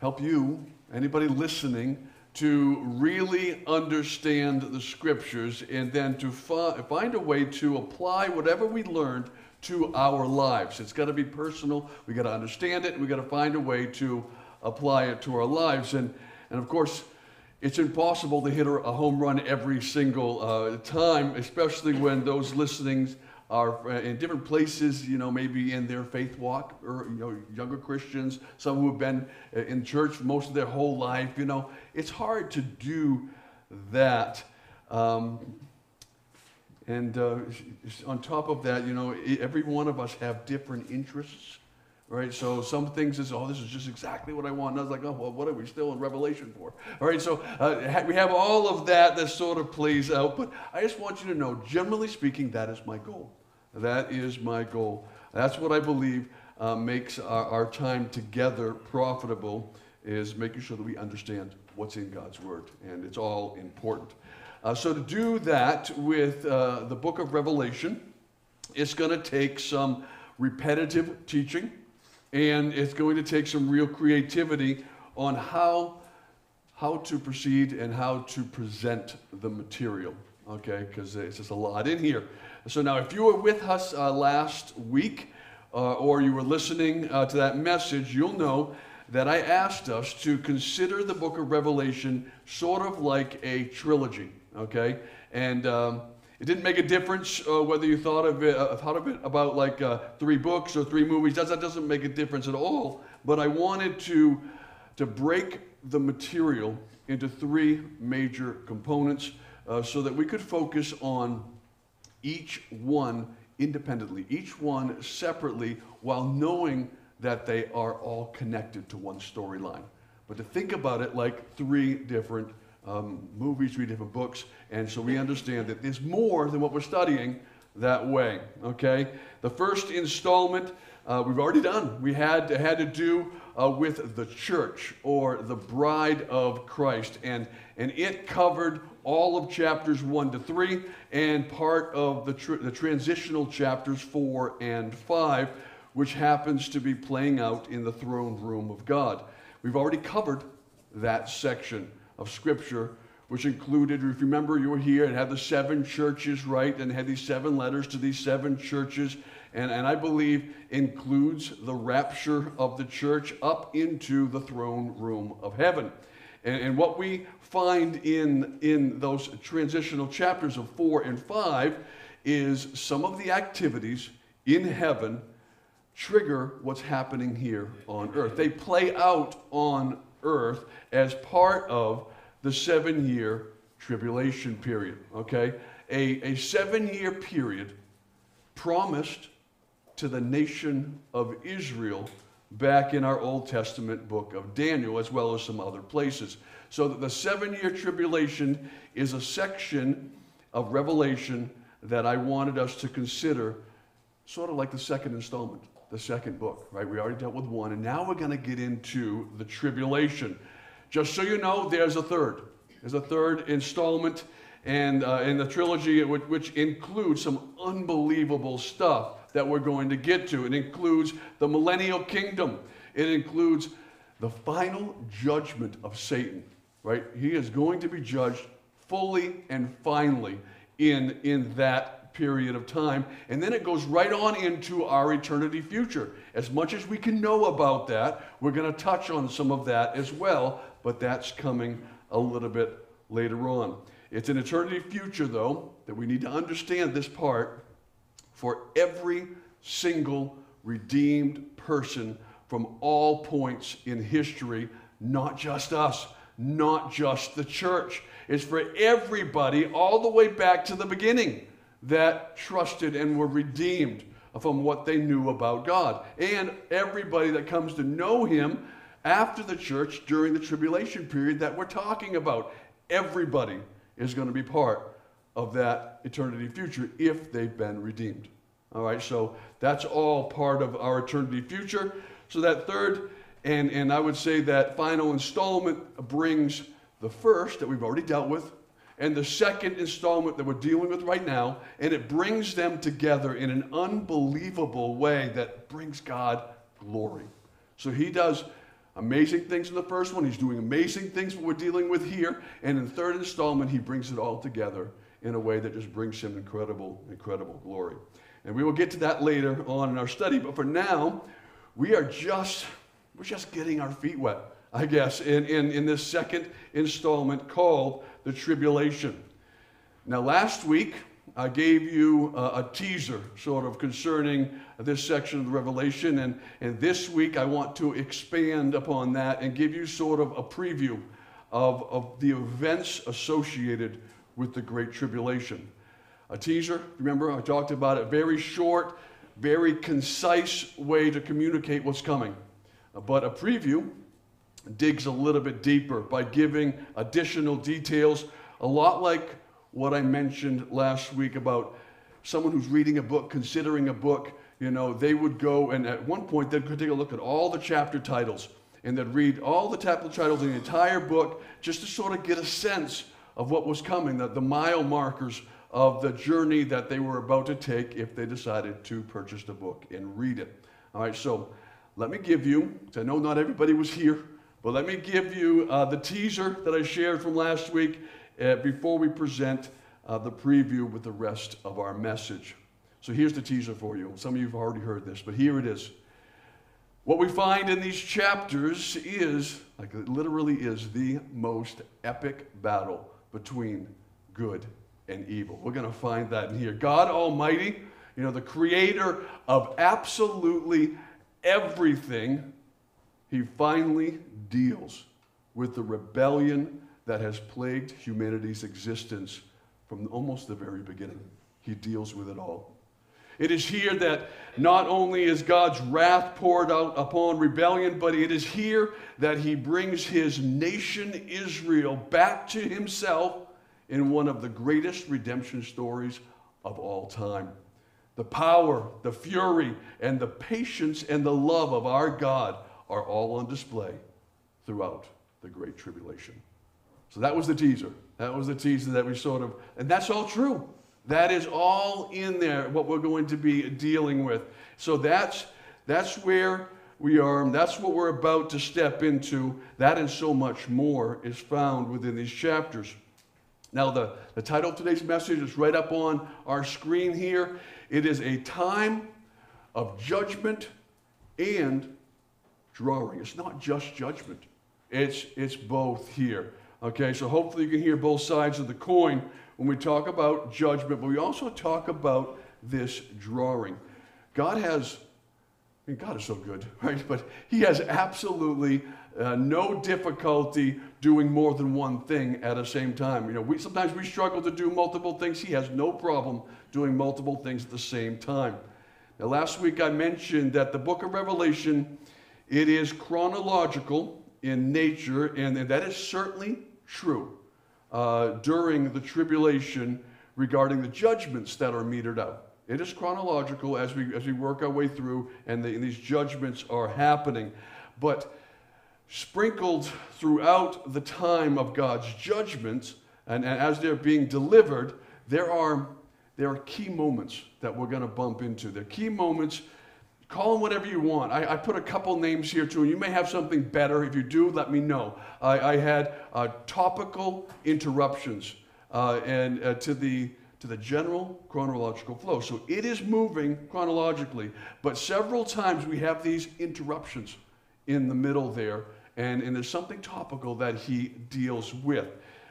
help you, anybody listening, to really understand the scriptures and then to fi- find a way to apply whatever we learned to our lives. It's got to be personal. We got to understand it. We got to find a way to apply it to our lives. And, and of course, it's impossible to hit a home run every single uh, time, especially when those listenings are uh, in different places, you know, maybe in their faith walk, or, you know, younger Christians, some who have been uh, in church most of their whole life, you know. It's hard to do that. Um, and uh, on top of that, you know, every one of us have different interests, right? So some things is, oh, this is just exactly what I want. And I was like, oh, well, what are we still in Revelation for? All right, so uh, we have all of that that sort of plays out. But I just want you to know, generally speaking, that is my goal. That is my goal. That's what I believe uh, makes our, our time together profitable, is making sure that we understand what's in God's Word. And it's all important. Uh, so to do that with uh, the book of Revelation, it's going to take some repetitive teaching, and it's going to take some real creativity on how how to proceed and how to present the material. Okay, because it's just a lot in here. So now, if you were with us uh, last week, uh, or you were listening uh, to that message, you'll know that I asked us to consider the book of Revelation sort of like a trilogy. Okay, and um, it didn't make a difference uh, whether you thought of it, uh, thought of it about like uh, three books or three movies. That, that doesn't make a difference at all. But I wanted to to break the material into three major components uh, so that we could focus on each one independently, each one separately, while knowing that they are all connected to one storyline. But to think about it like three different um, movies, three different books, and so we understand that there's more than what we're studying that way. Okay? The first installment uh, we've already done. We had had to do uh, with the church or the bride of Christ, and and it covered all of chapters one to three and part of the tr- the transitional chapters four and five, which happens to be playing out in the throne room of God. We've already covered that section of Scripture, which included, if you remember, you were here, it had the seven churches, right? And had these seven letters to these seven churches. And, and I believe includes the rapture of the church up into the throne room of heaven. And, and what we find in, in those transitional chapters of four and five is some of the activities in heaven trigger what's happening here on earth. They play out on earth as part of the seven year tribulation period. Okay? A, a seven year period promised to the nation of Israel back in our Old Testament book of Daniel, as well as some other places. So that the seven year tribulation is a section of Revelation that I wanted us to consider, sort of like the second installment, the second book, right? We already dealt with one, and now we're going to get into the tribulation. Just so you know, there's a third. There's a third installment and uh, in the trilogy, which, which includes some unbelievable stuff that we're going to get to. It includes the millennial kingdom. It includes the final judgment of Satan. Right? He is going to be judged fully and finally in, in that period of time. And then it goes right on into our eternity future. As much as we can know about that, we're going to touch on some of that as well, but that's coming a little bit later on. It's an eternity future, though, that we need to understand this part for every single redeemed person from all points in history, not just us, not just the church. It's for everybody all the way back to the beginning that trusted and were redeemed from what they knew about God. And everybody that comes to know Him after the church during the tribulation period that we're talking about. Everybody is going to be part of that eternity future if they've been redeemed. All right, so that's all part of our eternity future. So that third, and, and I would say that final installment brings the first that we've already dealt with, and the second installment that we're dealing with right now, and it brings them together in an unbelievable way that brings God glory. So he does amazing things in the first one, he's doing amazing things what we're dealing with here, and in the third installment, he brings it all together in a way that just brings him incredible, incredible glory. And we will get to that later on in our study, but for now, we are just we're just getting our feet wet, I guess, in, in, in this second installment called the tribulation. Now, last week, I gave you a, a, teaser, sort of, concerning this section of the Revelation, and, and this week I want to expand upon that and give you sort of a preview of, of the events associated with the Great Tribulation. A teaser, remember, I talked about it, very short, very concise way to communicate what's coming. But a preview digs a little bit deeper by giving additional details, a lot like what I mentioned last week about someone who's reading a book, considering a book. You know, they would go and at one point they could take a look at all the chapter titles and they'd read all the chapter titles in the entire book just to sort of get a sense of what was coming, the, the mile markers of the journey that they were about to take if they decided to purchase the book and read it. All right, so let me give you, I know not everybody was here, but let me give you uh, the teaser that I shared from last week uh, before we present uh, the preview with the rest of our message. So here's the teaser for you. Some of you have already heard this, but here it is. What we find in these chapters is, like it literally is, the most epic battle between good and evil. We're going to find that in here. God Almighty, you know, the creator of absolutely everything, he finally deals with the rebellion that has plagued humanity's existence from almost the very beginning. He deals with it all. It is here that not only is God's wrath poured out upon rebellion, but it is here that he brings his nation Israel back to himself in one of the greatest redemption stories of all time. The power, the fury, and the patience and the love of our God are all on display throughout the Great Tribulation. So that was the teaser. That was the teaser that we sort of, and that's all true. That is all in there, what we're going to be dealing with. So that's, that's where we are. That's what we're about to step into. That and so much more is found within these chapters. Now, the, the title of today's message is right up on our screen here. It is a time of judgment and drawing. It's not just judgment, it's, it's both here. Okay, so hopefully you can hear both sides of the coin when we talk about judgment, but we also talk about this drawing. God has, I mean, God is so good, right? But He has absolutely uh, no difficulty doing more than one thing at the same time. You know, we, sometimes we struggle to do multiple things. He has no problem doing multiple things at the same time. Now, last week I mentioned that the book of Revelation, it is chronological in nature, and, and that is certainly true uh, during the tribulation regarding the judgments that are metered out. It is chronological as we, as we work our way through, and, the, and these judgments are happening. But sprinkled throughout the time of God's judgments, and, and as they're being delivered, there are, there are key moments that we're going to bump into. They're key moments. Call them whatever you want. I, I, put a couple names here too, you may have something better. If you do, let me know. I, I had uh, topical interruptions uh, and uh, to the to the general chronological flow. So it is moving chronologically, but several times we have these interruptions in the middle there, and, and there's something topical that he deals with.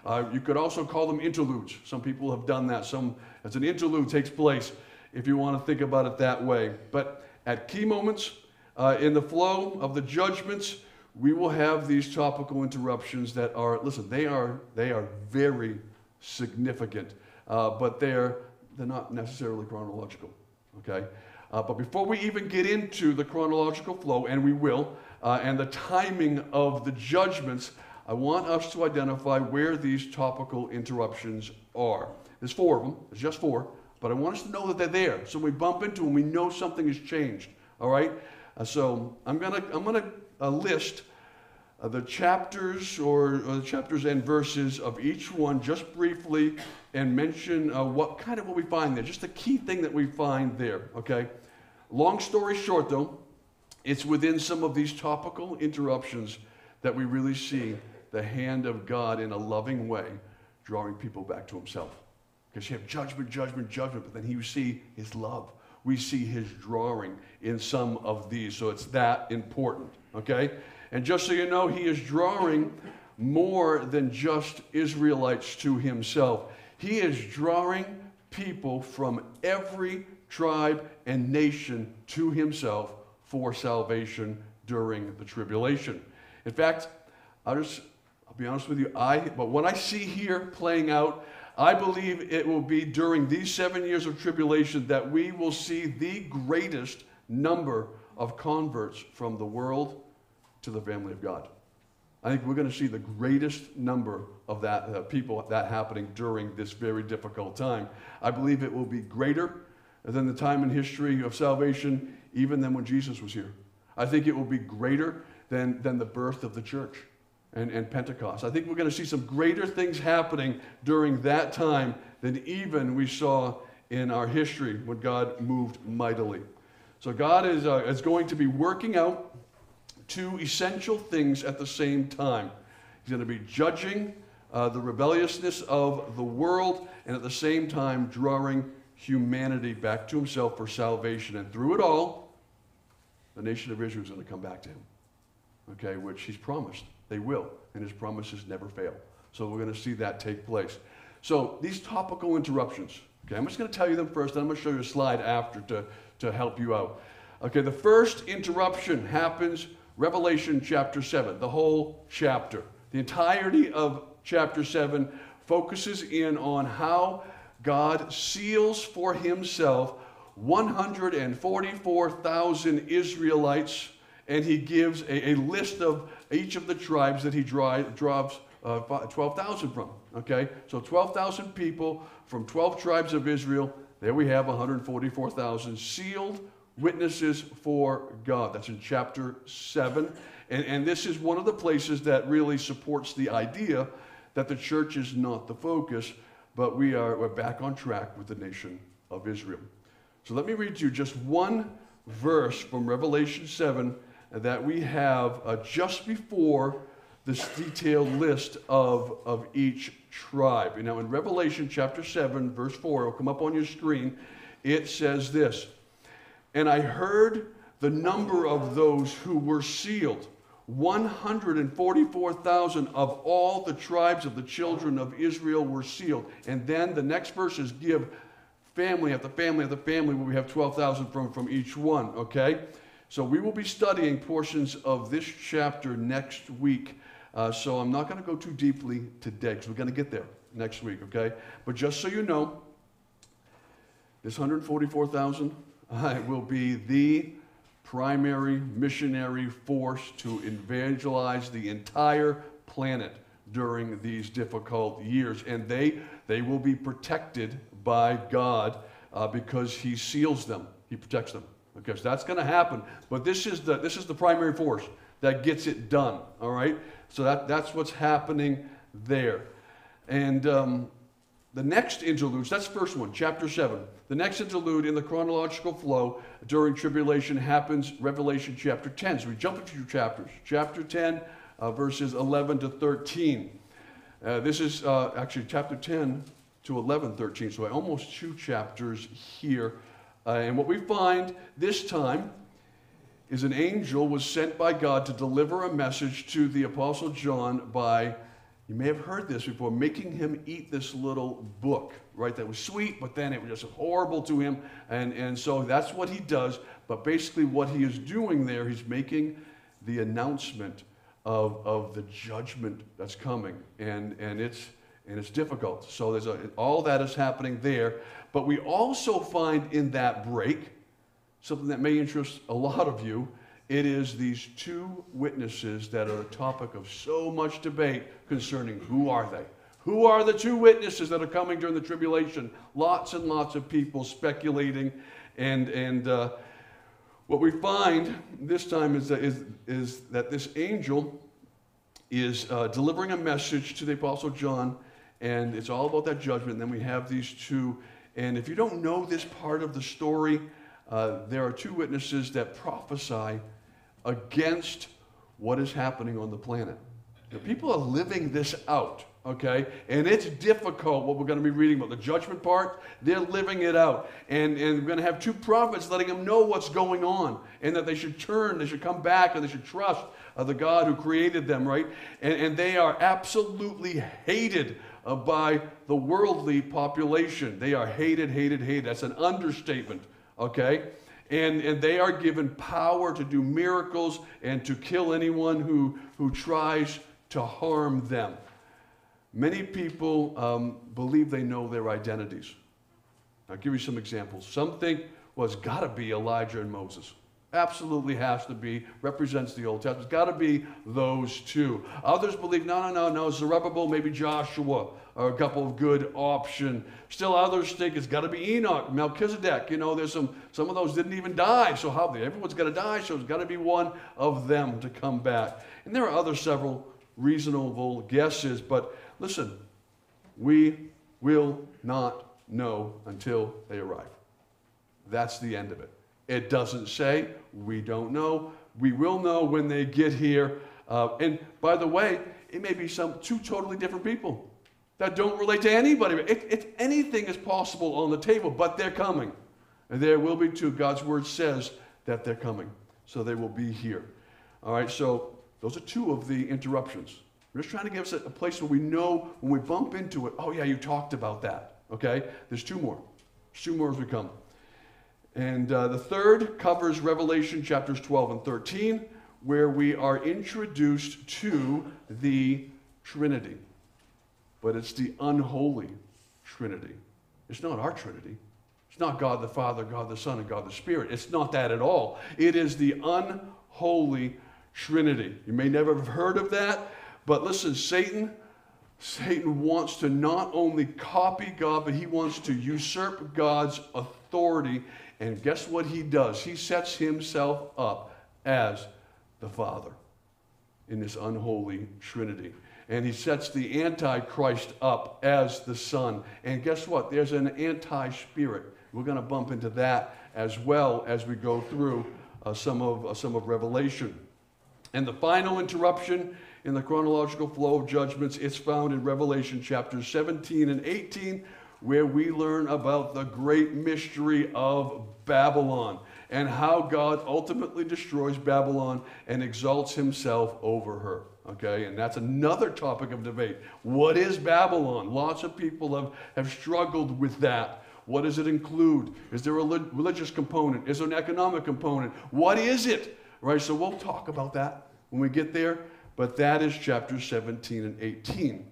Uh, you could also call them interludes. Some people have done that. Some, as an interlude takes place, if you want to think about it that way. But at key moments uh, in the flow of the judgments, we will have these topical interruptions that are, listen, they are, they are very significant, uh, but they're, they're not necessarily chronological, okay? Uh, but before we even get into the chronological flow, and we will, uh, and the timing of the judgments, I want us to identify where these topical interruptions are. There's four of them, there's just four, but I want us to know that they're there. So we bump into them, we know something has changed, all right? Uh, so I'm gonna, I'm gonna uh, list uh, the chapters or, or the chapters and verses of each one just briefly and mention uh, what kind of what we find there, just the key thing that we find there, okay? Long story short, though, it's within some of these topical interruptions that we really see the hand of God in a loving way drawing people back to Himself. Because you have judgment, judgment, judgment, but then you see His love. We see His drawing in some of these. So it's that important, okay? And just so you know, He is drawing more than just Israelites to Himself. He is drawing people from every tribe and nation to Himself for salvation during the tribulation. In fact, I'll just I'll be honest with you, I but what I see here playing out, I believe it will be during these seven years of tribulation that we will see the greatest number of converts from the world to the family of God. I think we're going to see the greatest number of that uh, people that happening during this very difficult time. I believe it will be greater than the time in history of salvation, even than when Jesus was here. I think it will be greater than, than the birth of the church and, and Pentecost. I think we're going to see some greater things happening during that time than even we saw in our history when God moved mightily. So God is, uh, is going to be working out two essential things at the same time. He's going to be judging uh, the rebelliousness of the world and at the same time drawing humanity back to himself for salvation. And through it all, the nation of Israel is going to come back to him, okay, which he's promised. They will, and his promises never fail. So we're going to see that take place. So these topical interruptions, okay, I'm just going to tell you them first, then I'm going to show you a slide after to, to help you out. Okay, the first interruption happens Revelation chapter 7, the whole chapter. The entirety of chapter 7 focuses in on how God seals for himself 144,000 Israelites, and he gives a, a, list of each of the tribes that he draws uh, 12,000 from. Okay? So 12,000 people from 12 tribes of Israel. There we have 144,000 sealed witnesses for God. That's in chapter 7. And, and this is one of the places that really supports the idea that the church is not the focus, but we are we're back on track with the nation of Israel. So let me read to you just one verse from Revelation 7 that we have uh, just before this detailed list of, of each tribe. Know, in Revelation chapter 7, verse 4, it'll come up on your screen, it says this And I heard the number of those who were sealed 144,000 of all the tribes of the children of Israel were sealed. And then the next verses give family after family after family, where we have 12,000 from, from each one, okay? So we will be studying portions of this chapter next week. Uh, so I'm not going to go too deeply today because we're going to get there next week, okay? But just so you know, this 144,000 uh, will be the primary missionary force to evangelize the entire planet during these difficult years. And they, they will be protected by God uh, because He seals them, He protects them. So that's going to happen. But this is, the, this is the primary force that gets it done, all right? So that, that's what's happening there. And um, the next interlude, that's the first one, chapter 7. The next interlude in the chronological flow during tribulation happens Revelation chapter 10. So we jump a few chapters. Chapter 10, uh, verses 11 to 13. Uh, this is uh, actually chapter 10 to 11:13. So I almost two chapters here. Uh, and what we find this time is an angel was sent by God to deliver a message to the Apostle John by, you may have heard this before, making him eat this little book, right? That was sweet, but then it was just horrible to him. And, and so that's what he does. But basically, what he is doing there, he's making the announcement of, of the judgment that's coming. And, and, it's, and it's difficult. So there's a, all that is happening there. But we also find in that break, something that may interest a lot of you. It is these two witnesses that are a topic of so much debate concerning who are they? Who are the two witnesses that are coming during the tribulation? Lots and lots of people speculating. And, and uh, what we find this time is that, is, is that this angel is uh, delivering a message to the Apostle John, and it's all about that judgment. And then we have these two. And if you don't know this part of the story, uh, there are two witnesses that prophesy against what is happening on the planet. The people are living this out, okay? And it's difficult what we're going to be reading about. The judgment part, they're living it out. And, and we're going to have two prophets letting them know what's going on and that they should turn, they should come back, and they should trust uh, the God who created them, right? And, and they are absolutely hated uh, by the worldly population. They are hated, hated, hated. That's an understatement, okay? And, and they are given power to do miracles and to kill anyone who, who tries to harm them. Many people um, believe they know their identities. I'll give you some examples. Some think, well, it's got to be Elijah and Moses. Absolutely has to be, represents the Old Testament. It's got to be those two. Others believe, no, no, no, no, Zerubbabel, maybe Joshua a couple of good option. Still others think it's got to be Enoch, Melchizedek. You know, there's some, some of those didn't even die. So how, everyone's got to die, so it's got to be one of them to come back. And there are other several reasonable guesses, but listen, we will not know until they arrive. That's the end of it. It doesn't say, we don't know. We will know when they get here. Uh, and by the way, it may be some two totally different people that don't relate to anybody. It, it, anything is possible on the table, but they're coming. And there will be two. God's word says that they're coming. So they will be here. All right, so those are two of the interruptions. We're just trying to give us a, a place where we know when we bump into it, oh, yeah, you talked about that. Okay? There's two more. There's two more as we come. And uh, the third covers Revelation chapters 12 and 13, where we are introduced to the Trinity. But it's the unholy Trinity. It's not our Trinity. It's not God the Father, God the Son, and God the Spirit. It's not that at all. It is the unholy Trinity. You may never have heard of that, but listen, Satan, Satan wants to not only copy God, but he wants to usurp God's authority. And guess what he does? He sets himself up as the Father in this unholy Trinity. And he sets the Antichrist up as the Son. And guess what? There's an anti spirit. We're going to bump into that as well as we go through uh, some, of, uh, some of Revelation. And the final interruption in the chronological flow of judgments is found in Revelation chapters 17 and 18, where we learn about the great mystery of Babylon and how God ultimately destroys Babylon and exalts himself over her. Okay, and that's another topic of debate. What is Babylon? Lots of people have, have struggled with that. What does it include? Is there a religious component? Is there an economic component? What is it? Right, so we'll talk about that when we get there, but that is chapters 17 and 18.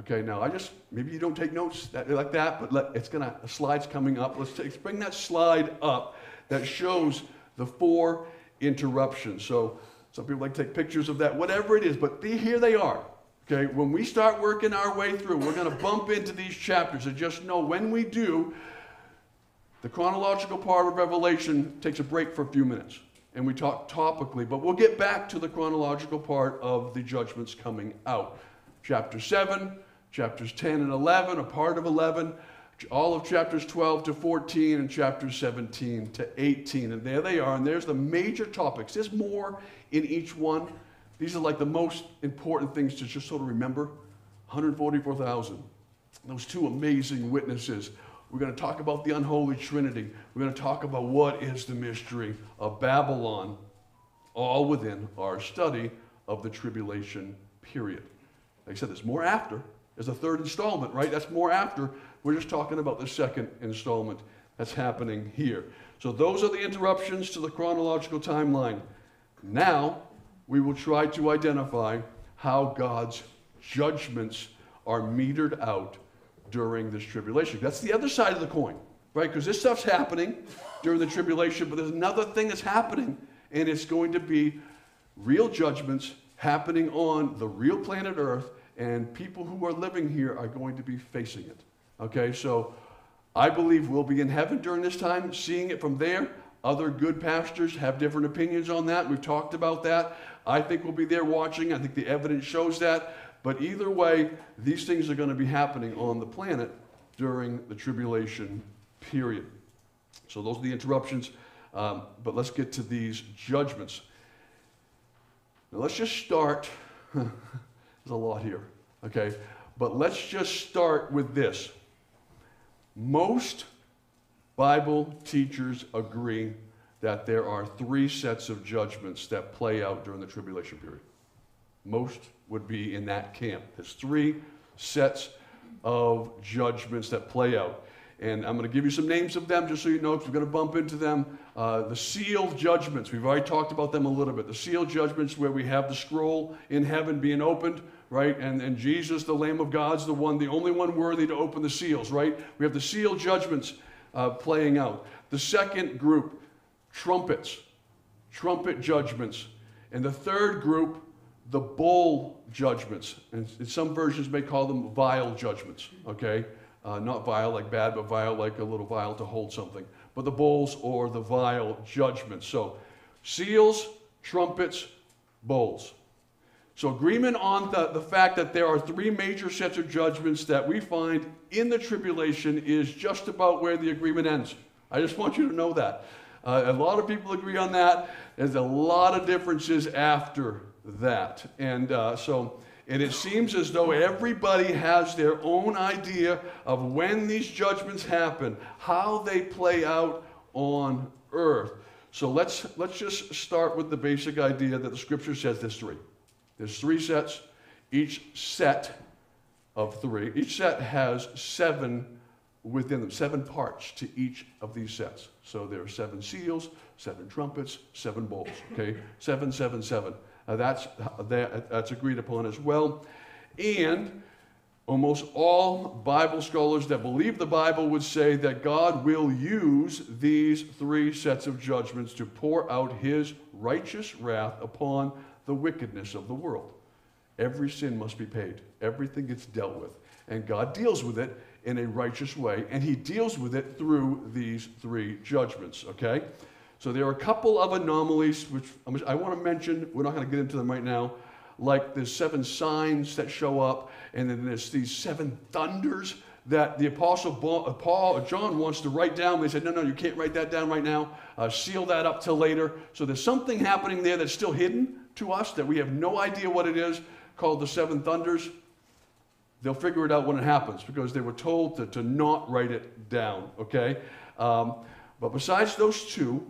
Okay, now I just, maybe you don't take notes that, like that, but let, it's gonna, a slide's coming up. Let's, take, bring that slide up that shows the four interruptions. So some people like to take pictures of that, whatever it is, but here they are. Okay, when we start working our way through, we're to bump into these chapters. And just know when we do, the chronological part of Revelation takes a break for a few minutes. And we talk topically, but we'll get back to the chronological part of the judgments coming out. Chapter 7, chapters 10 and 11, a part of 11, all of chapters 12 to 14, and chapters 17 to 18. And there they are, and there's the major topics. There's more in each one. These are like the most important things to just sort of remember 144,000. those two amazing witnesses. We're going to talk about the unholy trinity. We're going to talk about what is the mystery of Babylon, all within our study of the tribulation period. Like I said, there's more after. There's a third installment, right? That's more after. We're just talking about the second installment that's happening here. So those are the interruptions to the chronological timeline. Now, we will try to identify how God's judgments are metered out during this tribulation. That's the other side of the coin, right? Because this stuff's happening during the tribulation, but there's another thing that's happening, and it's going to be real judgments happening on the real planet Earth, and people who are living here are going to be facing it. Okay, so I believe we'll be in heaven during this time, seeing it from there. Other good pastors have different opinions on that. We've talked about that. I think we'll be there watching. I think the evidence shows that. But either way, these things are going to be happening on the planet during the tribulation period. So those are the interruptions. Um, but let's get to these judgments. Now let's just start. There's a lot here, okay? But let's just start with this. Most Bible teachers agree that there are three sets of judgments that play out during the tribulation period. Most would be in that camp. There's three sets of judgments that play out. And I'm going to give you some names of them just so you know, because we're going to bump into them. Uh, the sealed judgments, we've already talked about them a little bit. The sealed judgments, where we have the scroll in heaven being opened, right? And, and Jesus, the Lamb of God's the one, the only one worthy to open the seals, right? We have the seal judgments uh, playing out. The second group, trumpets, trumpet judgments. And the third group, the bowl judgments. And some versions may call them vial judgments, okay? Uh, not vile like bad, but vial like a little vial to hold something. But the bowls or the vial judgments. So seals, trumpets, bowls. So agreement on the, the fact that there are three major sets of judgments that we find in the tribulation is just about where the agreement ends. I just want you to know that. Uh, a lot of people agree on that. There's a lot of differences after that. And uh, so, and it seems as though everybody has their own idea of when these judgments happen, how they play out on earth. So let's, let's just start with the basic idea that the scripture says there's three. There's three sets. Each set of three, each set has seven within them, seven parts to each of these sets. So there are seven seals, seven trumpets, seven bowls. Okay, seven, seven, seven. Uh, that's, that, that's agreed upon as well. And almost all Bible scholars that believe the Bible would say that God will use these three sets of judgments to pour out his righteous wrath upon the wickedness of the world. Every sin must be paid, everything gets dealt with. And God deals with it in a righteous way, and he deals with it through these three judgments, okay? So there are a couple of anomalies which I want to mention. We're not going to get into them right now. Like there's seven signs that show up, and then there's these seven thunders that the apostle Paul, John wants to write down. They said, no, no, you can't write that down right now. Uh, seal that up till later. So there's something happening there that's still hidden to us that we have no idea what it is, called the seven thunders. They'll figure it out when it happens because they were told to, to not write it down, okay? Um, but besides those two,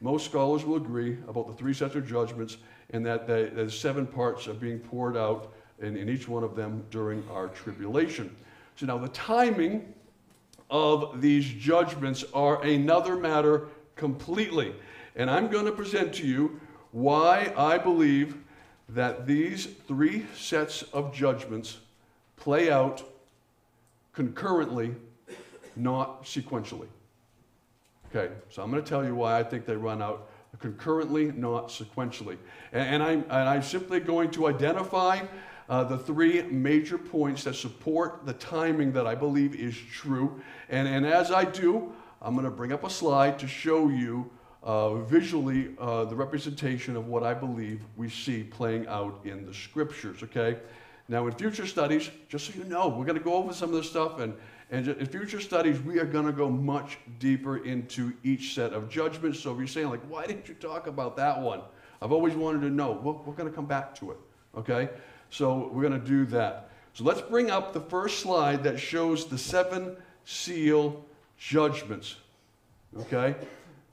most scholars will agree about the three sets of judgments and that the, seven parts are being poured out in, in each one of them during our tribulation. So now the timing of these judgments are another matter completely. And I'm going to present to you why I believe that these three sets of judgments play out concurrently, not sequentially. Okay, so I'm going to tell you why I think they run out concurrently, not sequentially. And, and, I'm, and I'm simply going to identify uh, the three major points that support the timing that I believe is true. And, and as I do, I'm going to bring up a slide to show you uh, visually uh, the representation of what I believe we see playing out in the scriptures, okay? Now, in future studies, just so you know, we're going to go over some of this stuff, and, and in future studies, we are going to go much deeper into each set of judgments. So if you're saying, like, why didn't you talk about that one? I've always wanted to know. Well, we're going to come back to it, okay? So we're going to do that. So let's bring up the first slide that shows the seven seal judgments. Okay?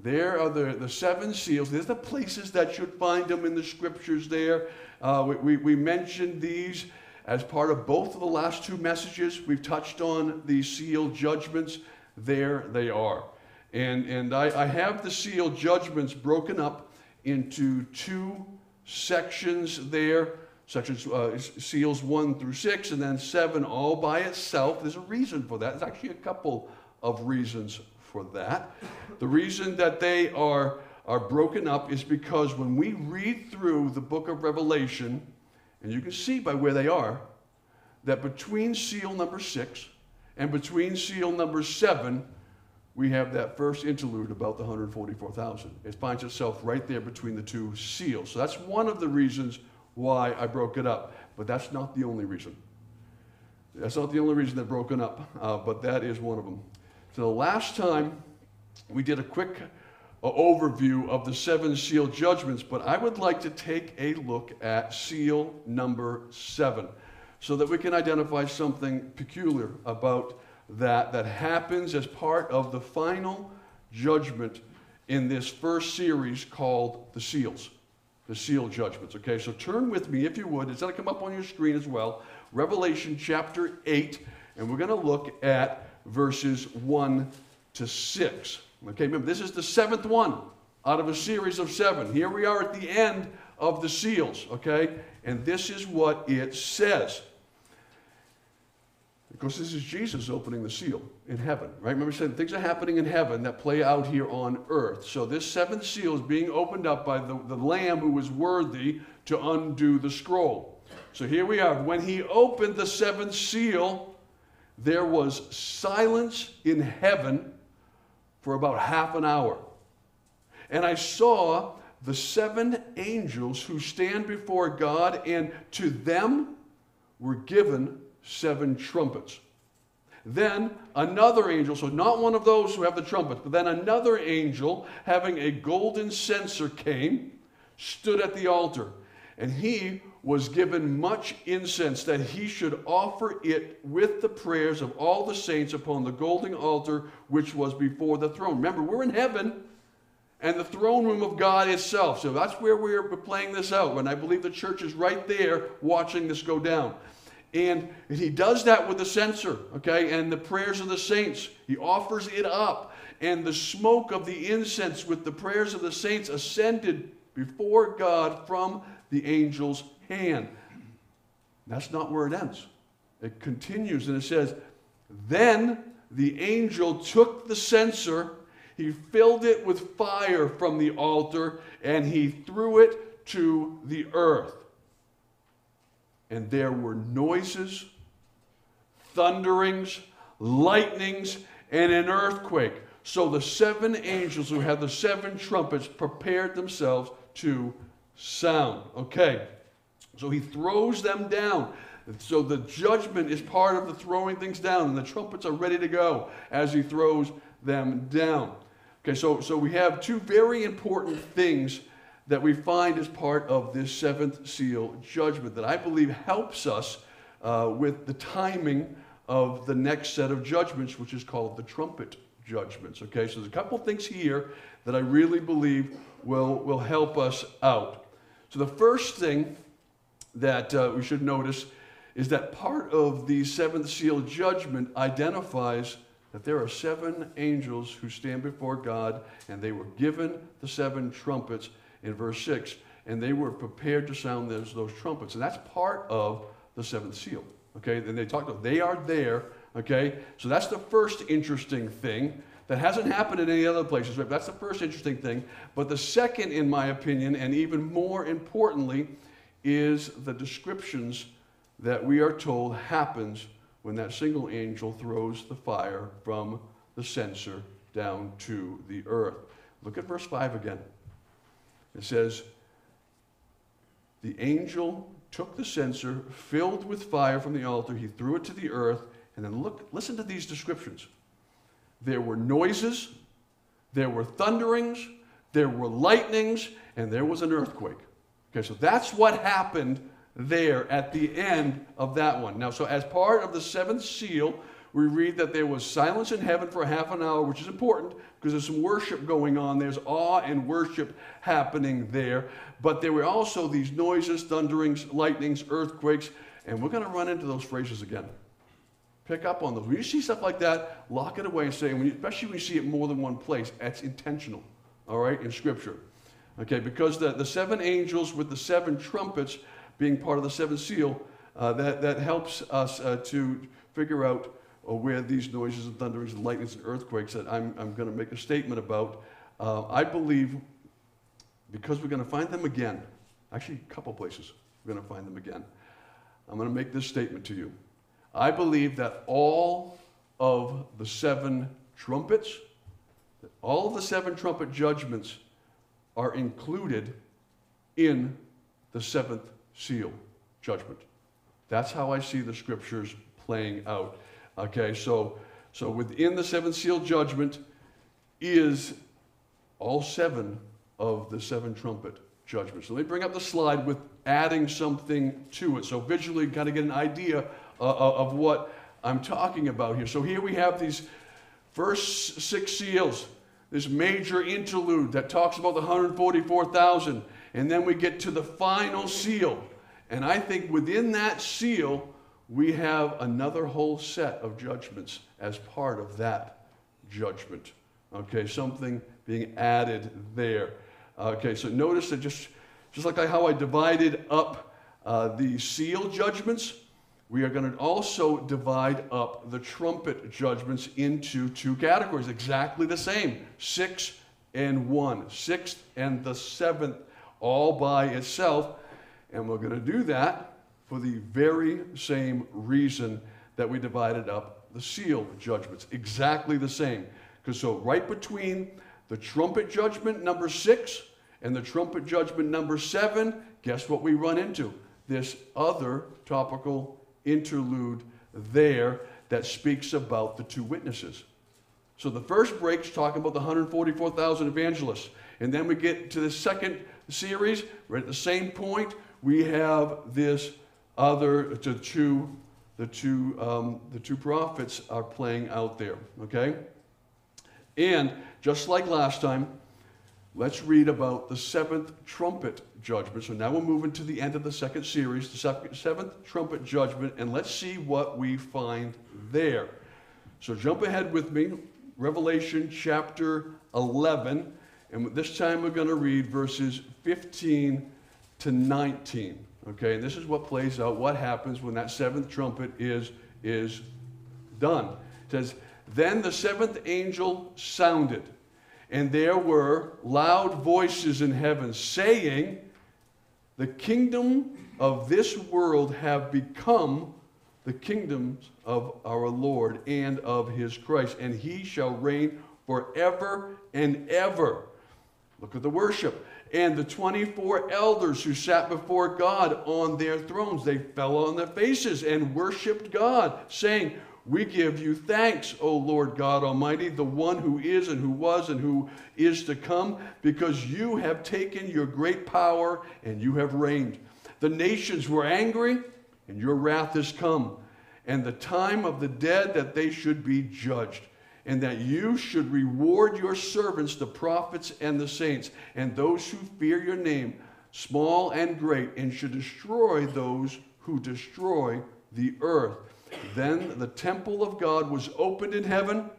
There are the, the seven seals. There's the places that should find them in the scriptures there. Uh, we, we, we mentioned these as part of both of the last two messages. We've touched on the seal judgments. There they are. And, and I, I have the seal judgments broken up into two sections there sections uh, seals 1 through 6 and then 7 all by itself there's a reason for that there's actually a couple of reasons for that the reason that they are are broken up is because when we read through the book of revelation and you can see by where they are that between seal number 6 and between seal number 7 we have that first interlude about the 144,000. It finds itself right there between the two seals. So that's one of the reasons why I broke it up. But that's not the only reason. That's not the only reason they're broken up, uh, but that is one of them. So the last time we did a quick uh, overview of the seven seal judgments, but I would like to take a look at seal number seven so that we can identify something peculiar about that that happens as part of the final judgment in this first series called the seals the seal judgments okay? So turn with me if you would it's going to come up on your screen as well revelation chapter 8 and we're going to look at verses 1 to 6 okay remember this is the seventh one out of a series of seven here we are at the end of the seals okay and this is what it says because this is Jesus opening the seal in heaven, right? Remember, saying things are happening in heaven that play out here on earth. So this seventh seal is being opened up by the, the Lamb who was worthy to undo the scroll. So here we are. When he opened the seventh seal, there was silence in heaven for about half an hour. And I saw the seven angels who stand before God, and to them were given seven trumpets. Then another angel, so not one of those who have the trumpets, but then another angel having a golden censer came, stood at the altar, and he was given much incense that he should offer it with the prayers of all the saints upon the golden altar which was before the throne. Remember, we're in heaven and the throne room of God itself. So that's where we're playing this out. And I believe the church is right there watching this go down. And he does that with the censer, okay, and the prayers of the saints. He offers it up. And the smoke of the incense with the prayers of the saints ascended before God from the angel's hand. That's not where it ends. It continues and it says, Then the angel took the censer, he filled it with fire from the altar, and he threw it to the earth and there were noises, thunderings, lightnings, and an earthquake. So the seven angels who had the seven trumpets prepared themselves to sound. Okay, so he throws them down. So the judgment is part of the throwing things down, and the trumpets are ready to go as he throws them down. Okay, so, so we have two very important things that we find as part of this seventh seal judgment that I believe helps us uh, with the timing of the next set of judgments, which is called the trumpet judgments. Okay, so there's a couple things here that I really believe will, will help us out. So the first thing that uh, we should notice is that part of the seventh seal judgment identifies that there are seven angels who stand before God and they were given the seven trumpets in verse 6. And they were prepared to sound those, those trumpets. And that's part of the seventh seal. Okay, and they talked about, they are there. Okay, so that's the first interesting thing that hasn't happened in any other places. Right? That's the first interesting thing. But the second, in my opinion, and even more importantly, is the descriptions that we are told happens when that single angel throws the fire from the censer down to the earth. Look at verse 5 again. It says, The angel took the censer filled with fire from the altar, he threw it to the earth, and then look, listen to these descriptions. There were noises, there were thunderings, there were lightnings, and there was an earthquake. Okay, so that's what happened there at the end of that one. Now, so as part of the seventh seal, we read that there was silence in heaven for half an hour, which is important because there's some worship going on. There's awe and worship happening there. But there were also these noises, thunderings, lightnings, earthquakes, and we're going to run into those phrases again. Pick up on those. When you see stuff like that, lock it away and say, especially when you see it more than one place, that's intentional, all right, in Scripture. Okay, because the, the seven angels with the seven trumpets being part of the seventh seal, uh, that, that helps us uh, to figure out uh, where these noises and thunderings and lightnings and earthquakes that I'm, I'm going to make a statement about. Uh, I believe because we're going to find them again, actually, a couple places we're going to find them again. I'm going to make this statement to you. I believe that all of the seven trumpets, all of the seven trumpet judgments are included in the seventh seal judgment. That's how I see the scriptures playing out. Okay, so, so within the seventh seal judgment is all seven of the seven trumpet judgments. So let me bring up the slide with adding something to it. So visually, kind of get an idea uh, of what I'm talking about here. So here we have these first six seals, this major interlude that talks about the 144,000, and then we get to the final seal. And I think within that seal, we have another whole set of judgments as part of that judgment. Okay, something being added there. Okay, so notice that just, just like how I divided up uh, the seal judgments, we are going to also divide up the trumpet judgments into two categories, exactly the same six and one, sixth and the seventh, all by itself. And we're going to do that for the very same reason that we divided up the seal judgments, exactly the same. Because so, right between the trumpet judgment number six and the trumpet judgment number seven, guess what we run into? This other topical interlude there that speaks about the two witnesses. So the first break's talking about the 144,000 evangelists. And then we get to the second series, right at the same point, we have this other, the two, the two, um, the two prophets are playing out there, okay? And just like last time, let's read about the seventh trumpet judgment. So now we're moving to the end of the second series, the seventh trumpet judgment, and let's see what we find there. So jump ahead with me, Revelation chapter 11, and this time we're going to read verses 15 to 19. Okay, and this is what plays out, what happens when that seventh trumpet is, is done. It says, Then the seventh angel sounded, and there were loud voices in heaven saying, The kingdom of this world have become the kingdoms of our Lord and of his Christ, and he shall reign forever and ever. Look at the worship and the 24 elders who sat before God on their thrones. They fell on their faces and worshiped God, saying, We give you thanks, O Lord God Almighty, the one who is and who was and who is to come, because you have taken your great power and you have reigned. The nations were angry, and your wrath is come, and the time of the dead that they should be judged and that you should reward your servants, the prophets and the saints, and those who fear your name, small and great, and should destroy those who destroy the earth. Then the temple of God was opened in heaven,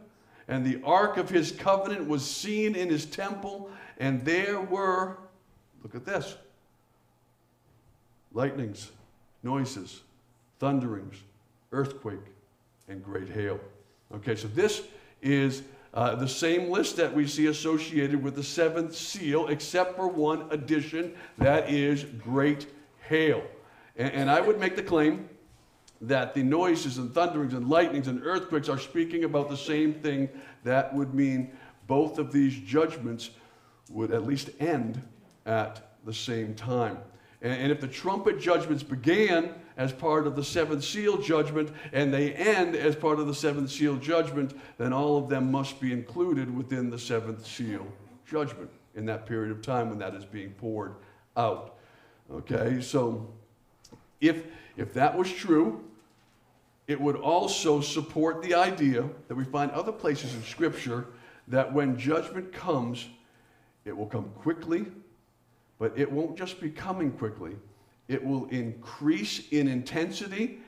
and the ark of his covenant was seen in his temple, and there were, look at this, lightnings, noises, thunderings, earthquake, and great hail. Okay, so this is uh, the same list that we see associated with the seventh seal, except for one addition that is great hail. And, and I would make the claim that the noises and thunderings and lightnings and earthquakes are speaking about the same thing. That would mean both of these judgments would at least end at the same time. And, and if the trumpet judgments began as part of the seventh seal judgment and they end as part of the seventh seal judgment, then all of them must be included within the seventh seal judgment in that period of time when that is being poured out. Okay, so if, if that was true, it would also support the idea that we find other places in Scripture that when judgment comes, it will come quickly, but it won't just be coming quickly. It will increase in intensity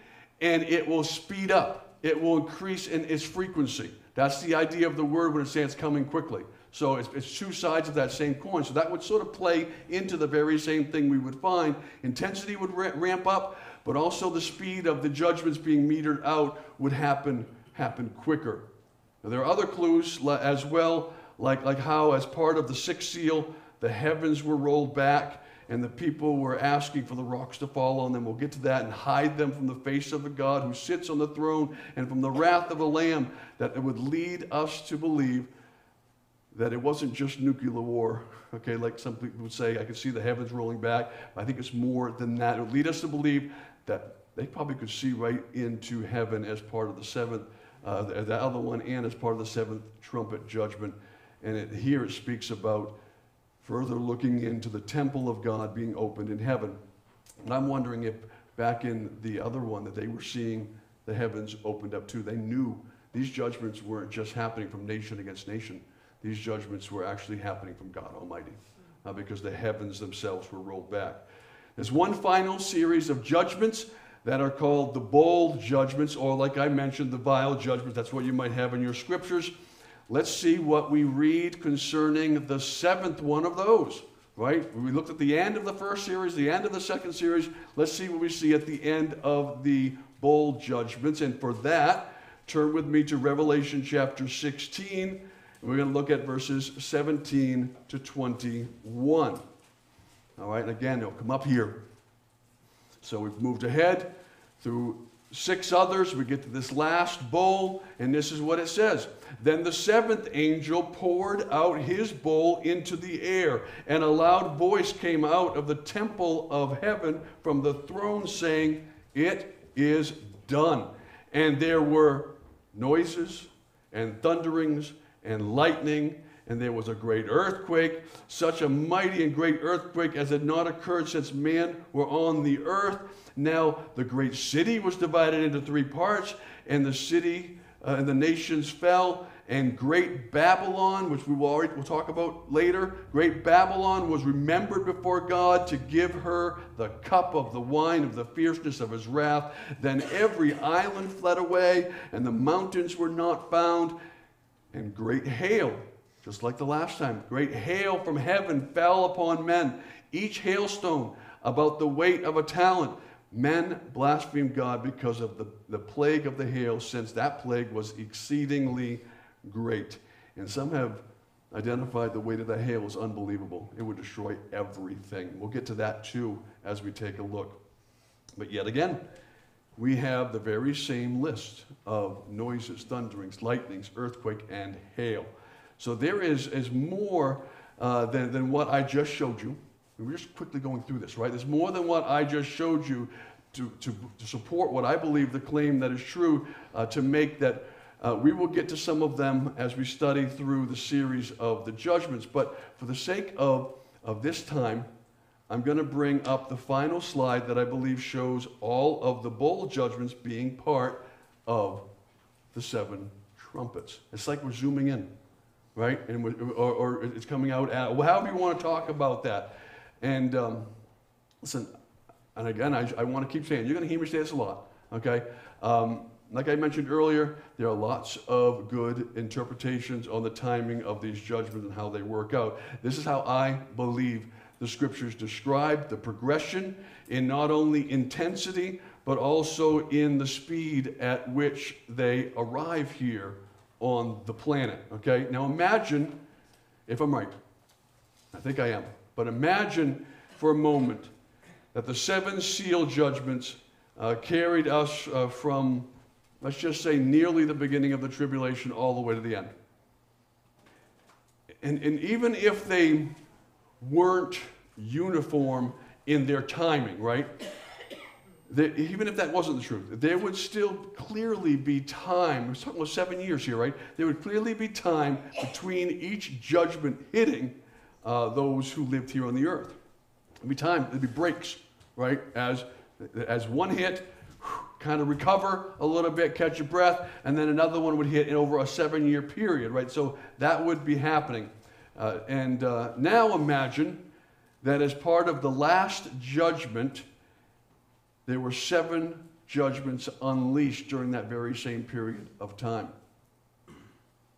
and it will speed up. It will increase in its frequency. That's the idea of the word when it says it's coming quickly. So it's, it's two sides of that same coin. So that would sort of play into the very same thing we would find. Intensity would ra- ramp up, but also the speed of the judgments being metered out would happen happen quicker. Now, there are other clues as well, like, like how, as part of the sixth seal, the heavens were rolled back and the people were asking for the rocks to fall on them. We'll get to that and hide them from the face of the God who sits on the throne and from the wrath of the Lamb, that it would lead us to believe that it wasn't just nuclear war, okay, like some people would say, I can see the heavens rolling back. I think it's more than that. It would lead us to believe that they probably could see right into heaven as part of the seventh, uh, the, the other one, and as part of the seventh trumpet judgment. And it, here it speaks about further looking into the temple of God being opened in heaven. And I'm wondering if back in the other one that they were seeing the heavens opened up too. They knew these judgments weren't just happening from nation against nation. These judgments were actually happening from God Almighty uh, because the heavens themselves were rolled back. There's one final series of judgments that are called the bowl judgments, or like I mentioned, the vile judgments. That's what you might have in your scriptures. Let's see what we read concerning the seventh one of those, right? We looked at the end of the first series, the end of the second series. Let's see what we see at the end of the bowl judgments. And for that, turn with me to Revelation chapter 16. And we're going to look at verses 17 to 21. All right, and again, it'll come up here. So we've moved ahead through six others. We get to this last bowl, and this is what it says. Then the seventh angel poured out his bowl into the air, and a loud voice came out of the temple of heaven from the throne, saying, It is done. And there were noises and thunderings and lightning and there was a great earthquake, such a mighty and great earthquake as had not occurred since men were on the earth. Now the great city was divided into three parts, and the city uh, and the nations fell. And great Babylon, which we will already will talk about later, great Babylon was remembered before God to give her the cup of the wine of the fierceness of his wrath. Then every island fled away, and the mountains were not found, and great hail just like the last time. Great hail from heaven fell upon men, each hailstone about the weight of a talent. Men blasphemed God because of the, the plague of the hail, since that plague was exceedingly great. And some have identified the weight of the hail as unbelievable. It would destroy everything. We'll get to that too as we take a look. But yet again, we have the very same list of noises, thunderings, lightnings, earthquake, and hail. So there is, is more uh, than, than what I just showed you. We're just quickly going through this, right? There's more than what I just showed you to, to, to support what I believe the claim that is true uh, to make that uh, we will get to some of them as we study through the series of the judgments. But for the sake of, of this time, I'm going to bring up the final slide that I believe shows all of the bowl judgments being part of the seven trumpets. It's like we're zooming in right? And or, or, it's coming out at, however you want to talk about that. And um, listen, and again, I, I want to keep saying, you're going to hear me say this a lot, okay? Um, like I mentioned earlier, there are lots of good interpretations on the timing of these judgments and how they work out. This is how I believe the scriptures describe the progression in not only intensity, but also in the speed at which they arrive here on the planet. Okay? Now imagine, if I'm right, I think I am, but imagine for a moment that the seven seal judgments uh, carried us uh, from, let's just say, nearly the beginning of the tribulation all the way to the end. And, and even if they weren't uniform in their timing, right? That even if that wasn't the truth, there would still clearly be time. We're talking about seven years here, right? There would clearly be time between each judgment hitting uh, those who lived here on the earth. There'd be time, there'd be breaks, right? As As one hit, kind of recover a little bit, catch your breath, and then another one would hit in over a seven year period, right? So that would be happening. Uh, and uh, now imagine that as part of the last judgment, there were seven judgments unleashed during that very same period of time.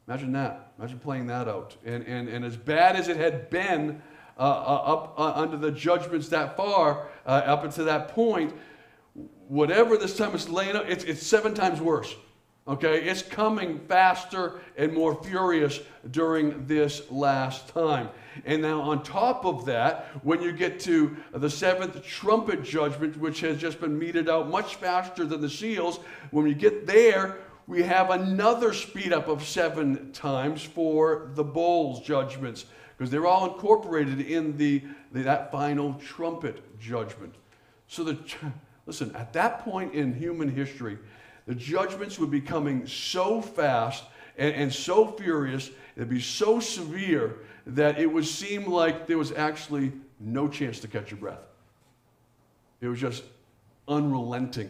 Imagine that. Imagine playing that out. And, and, and as bad as it had been uh, uh, up uh, under the judgments that far, uh, up until that point, whatever this time is laying out, it's, it's seven times worse. Okay? It's coming faster and more furious during this last time. And now, on top of that, when you get to the seventh trumpet judgment, which has just been meted out much faster than the seals, when you get there, we have another speed up of seven times for the bowls judgments because they're all incorporated in the, the, that final trumpet judgment. So the listen, at that point in human history, the judgments would be coming so fast and, and so furious, they'd be so severe that it would seem like there was actually no chance to catch your breath. It was just unrelenting,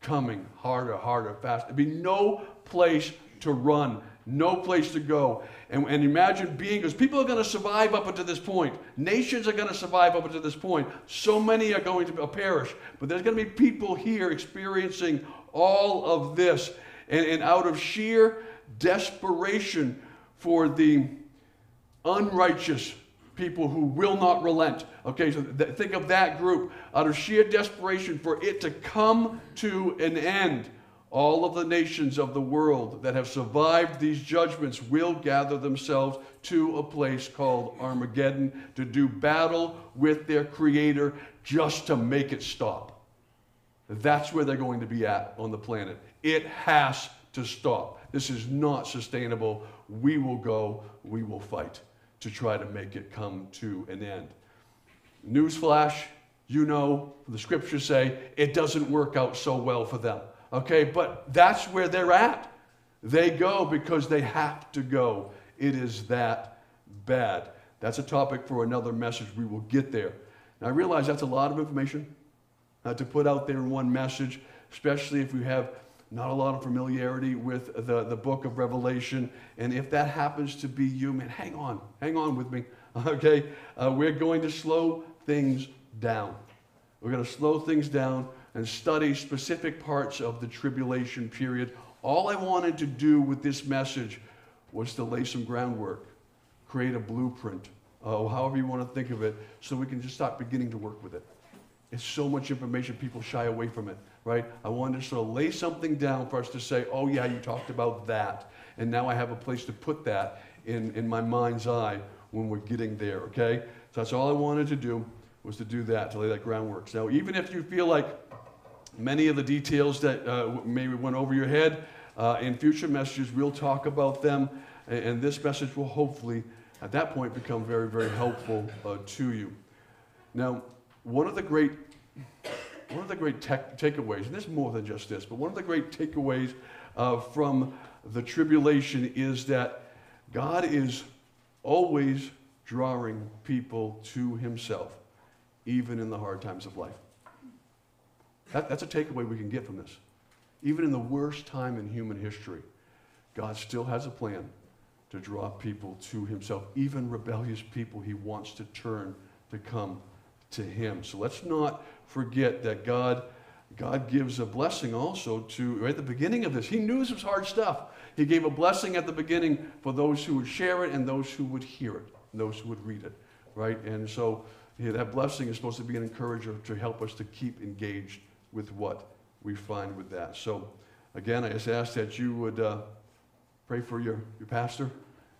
coming harder, harder, faster. There'd be no place to run, no place to go. And, and imagine being, because people are going to survive up until this point. Nations are going to survive up until this point. So many are going to perish. But there's going to be people here experiencing all of this. And, and out of sheer desperation for the unrighteous people who will not relent. Okay, so th- think of that group. Out of sheer desperation for it to come to an end, all of the nations of the world that have survived these judgments will gather themselves to a place called Armageddon to do battle with their Creator just to make it stop. That's where they're going to be at on the planet. It has to stop. This is not sustainable. We will go, we will fight to try to make it come to an end. Newsflash, you know, the scriptures say it doesn't work out so well for them. Okay, but that's where they're at. They go because they have to go. It is that bad. That's a topic for another message. We will get there. Now, I realize that's a lot of information uh, to put out there in one message, especially if we have not a lot of familiarity with the, the book of Revelation. And if that happens to be you, man, hang on, hang on with me. Okay? Uh, we're going to slow things down. We're going to slow things down and study specific parts of the tribulation period. All I wanted to do with this message was to lay some groundwork, create a blueprint, uh, however you want to think of it, so we can just start beginning to work with it. It's so much information, people shy away from it, right? I wanted to sort of lay something down for us to say, oh, yeah, you talked about that. And now I have a place to put that in, in my mind's eye when we're getting there, okay? So that's all I wanted to do was to do that, to lay that groundwork. Now, even if you feel like many of the details that uh, maybe went over your head, uh, in future messages, we'll talk about them, and, and, this message will hopefully, at that point, become very, very helpful uh, to you. Now, one of the great one of the great takeaways, and there's more than just this, but one of the great takeaways uh, from the tribulation is that God is always drawing people to himself, even in the hard times of life. That, that's a takeaway we can get from this. Even in the worst time in human history, God still has a plan to draw people to himself, even rebellious people he wants to turn to come to him. So let's not forget that God God gives a blessing also to right at the beginning of this. He knew this was hard stuff. He gave a blessing at the beginning for those who would share it and those who would hear it, those who would read it, right? And so yeah, that blessing is supposed to be an encourager to help us to keep engaged with what we find with that. So again, I just ask that you would uh, pray for your, your pastor.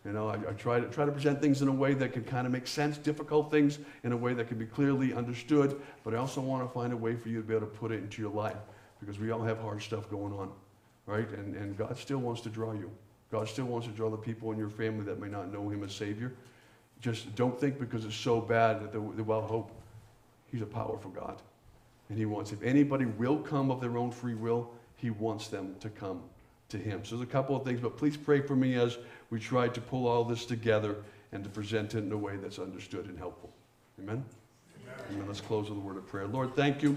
You know, I, I, try to try to present things in a way that can kind of make sense, difficult things in a way that can be clearly understood. But I also want to find a way for you to be able to put it into your life because we all have hard stuff going on, right? And and God still wants to draw you. God still wants to draw the people in your family that may not know Him as Savior. Just don't think because it's so bad that they're, they're well hope. He's a powerful God, and He wants. If anybody will come of their own free will, He wants them to come to Him. So there's a couple of things, but please pray for me as we try to pull all this together and to present it in a way that's understood and helpful. Amen? Amen. Amen. Let's close with a word of prayer. Lord, thank you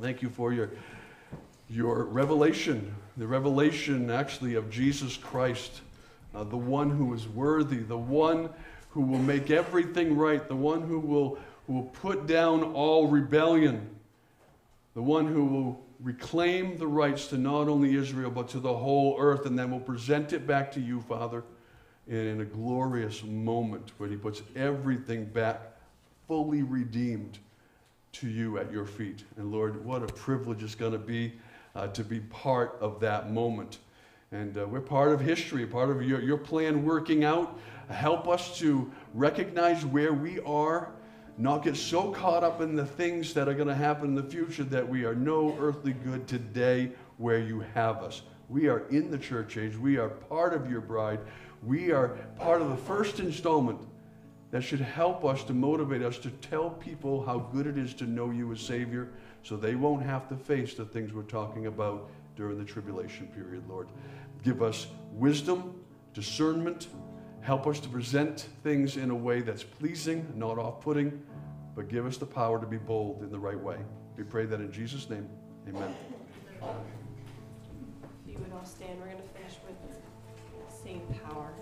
Thank you for your, your revelation, the revelation actually of Jesus Christ, uh, the one who is worthy, the one who will make everything right, the one who will, who will put down all rebellion, the one who will reclaim the rights to not only Israel, but to the whole earth, and then we'll present it back to you, Father, in a glorious moment when He puts everything back fully redeemed to you at your feet. And Lord, what a privilege it's going to be uh, to be part of that moment. And uh, we're part of history, part of your, your plan working out. Help us to recognize where we are, not get so caught up in the things that are going to happen in the future that we are no earthly good today where you have us. We are in the church age, we are part of your bride, we are part of the first installment that should help us to motivate us to tell people how good it is to know you as Savior so they won't have to face the things we're talking about during the tribulation period, Lord. Give us wisdom, discernment. Help us to present things in a way that's pleasing, not off putting, but give us the power to be bold in the right way. We pray that in Jesus' name. Amen. If you would all stand, we're going to finish with same power.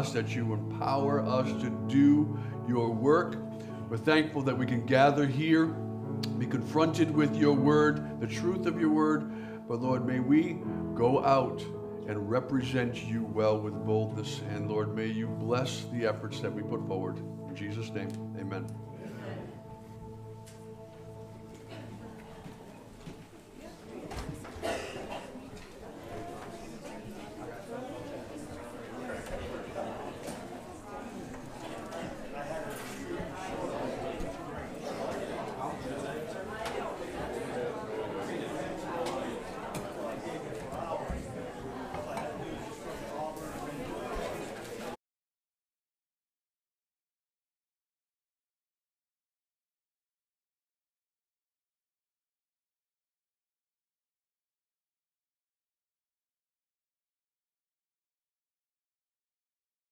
Us, that you empower us to do your work. We're thankful that we can gather here, be confronted with your word, the truth of your word. But Lord, may we go out and represent you well with boldness. And Lord, may you bless the efforts that we put forward. In Jesus' name, amen.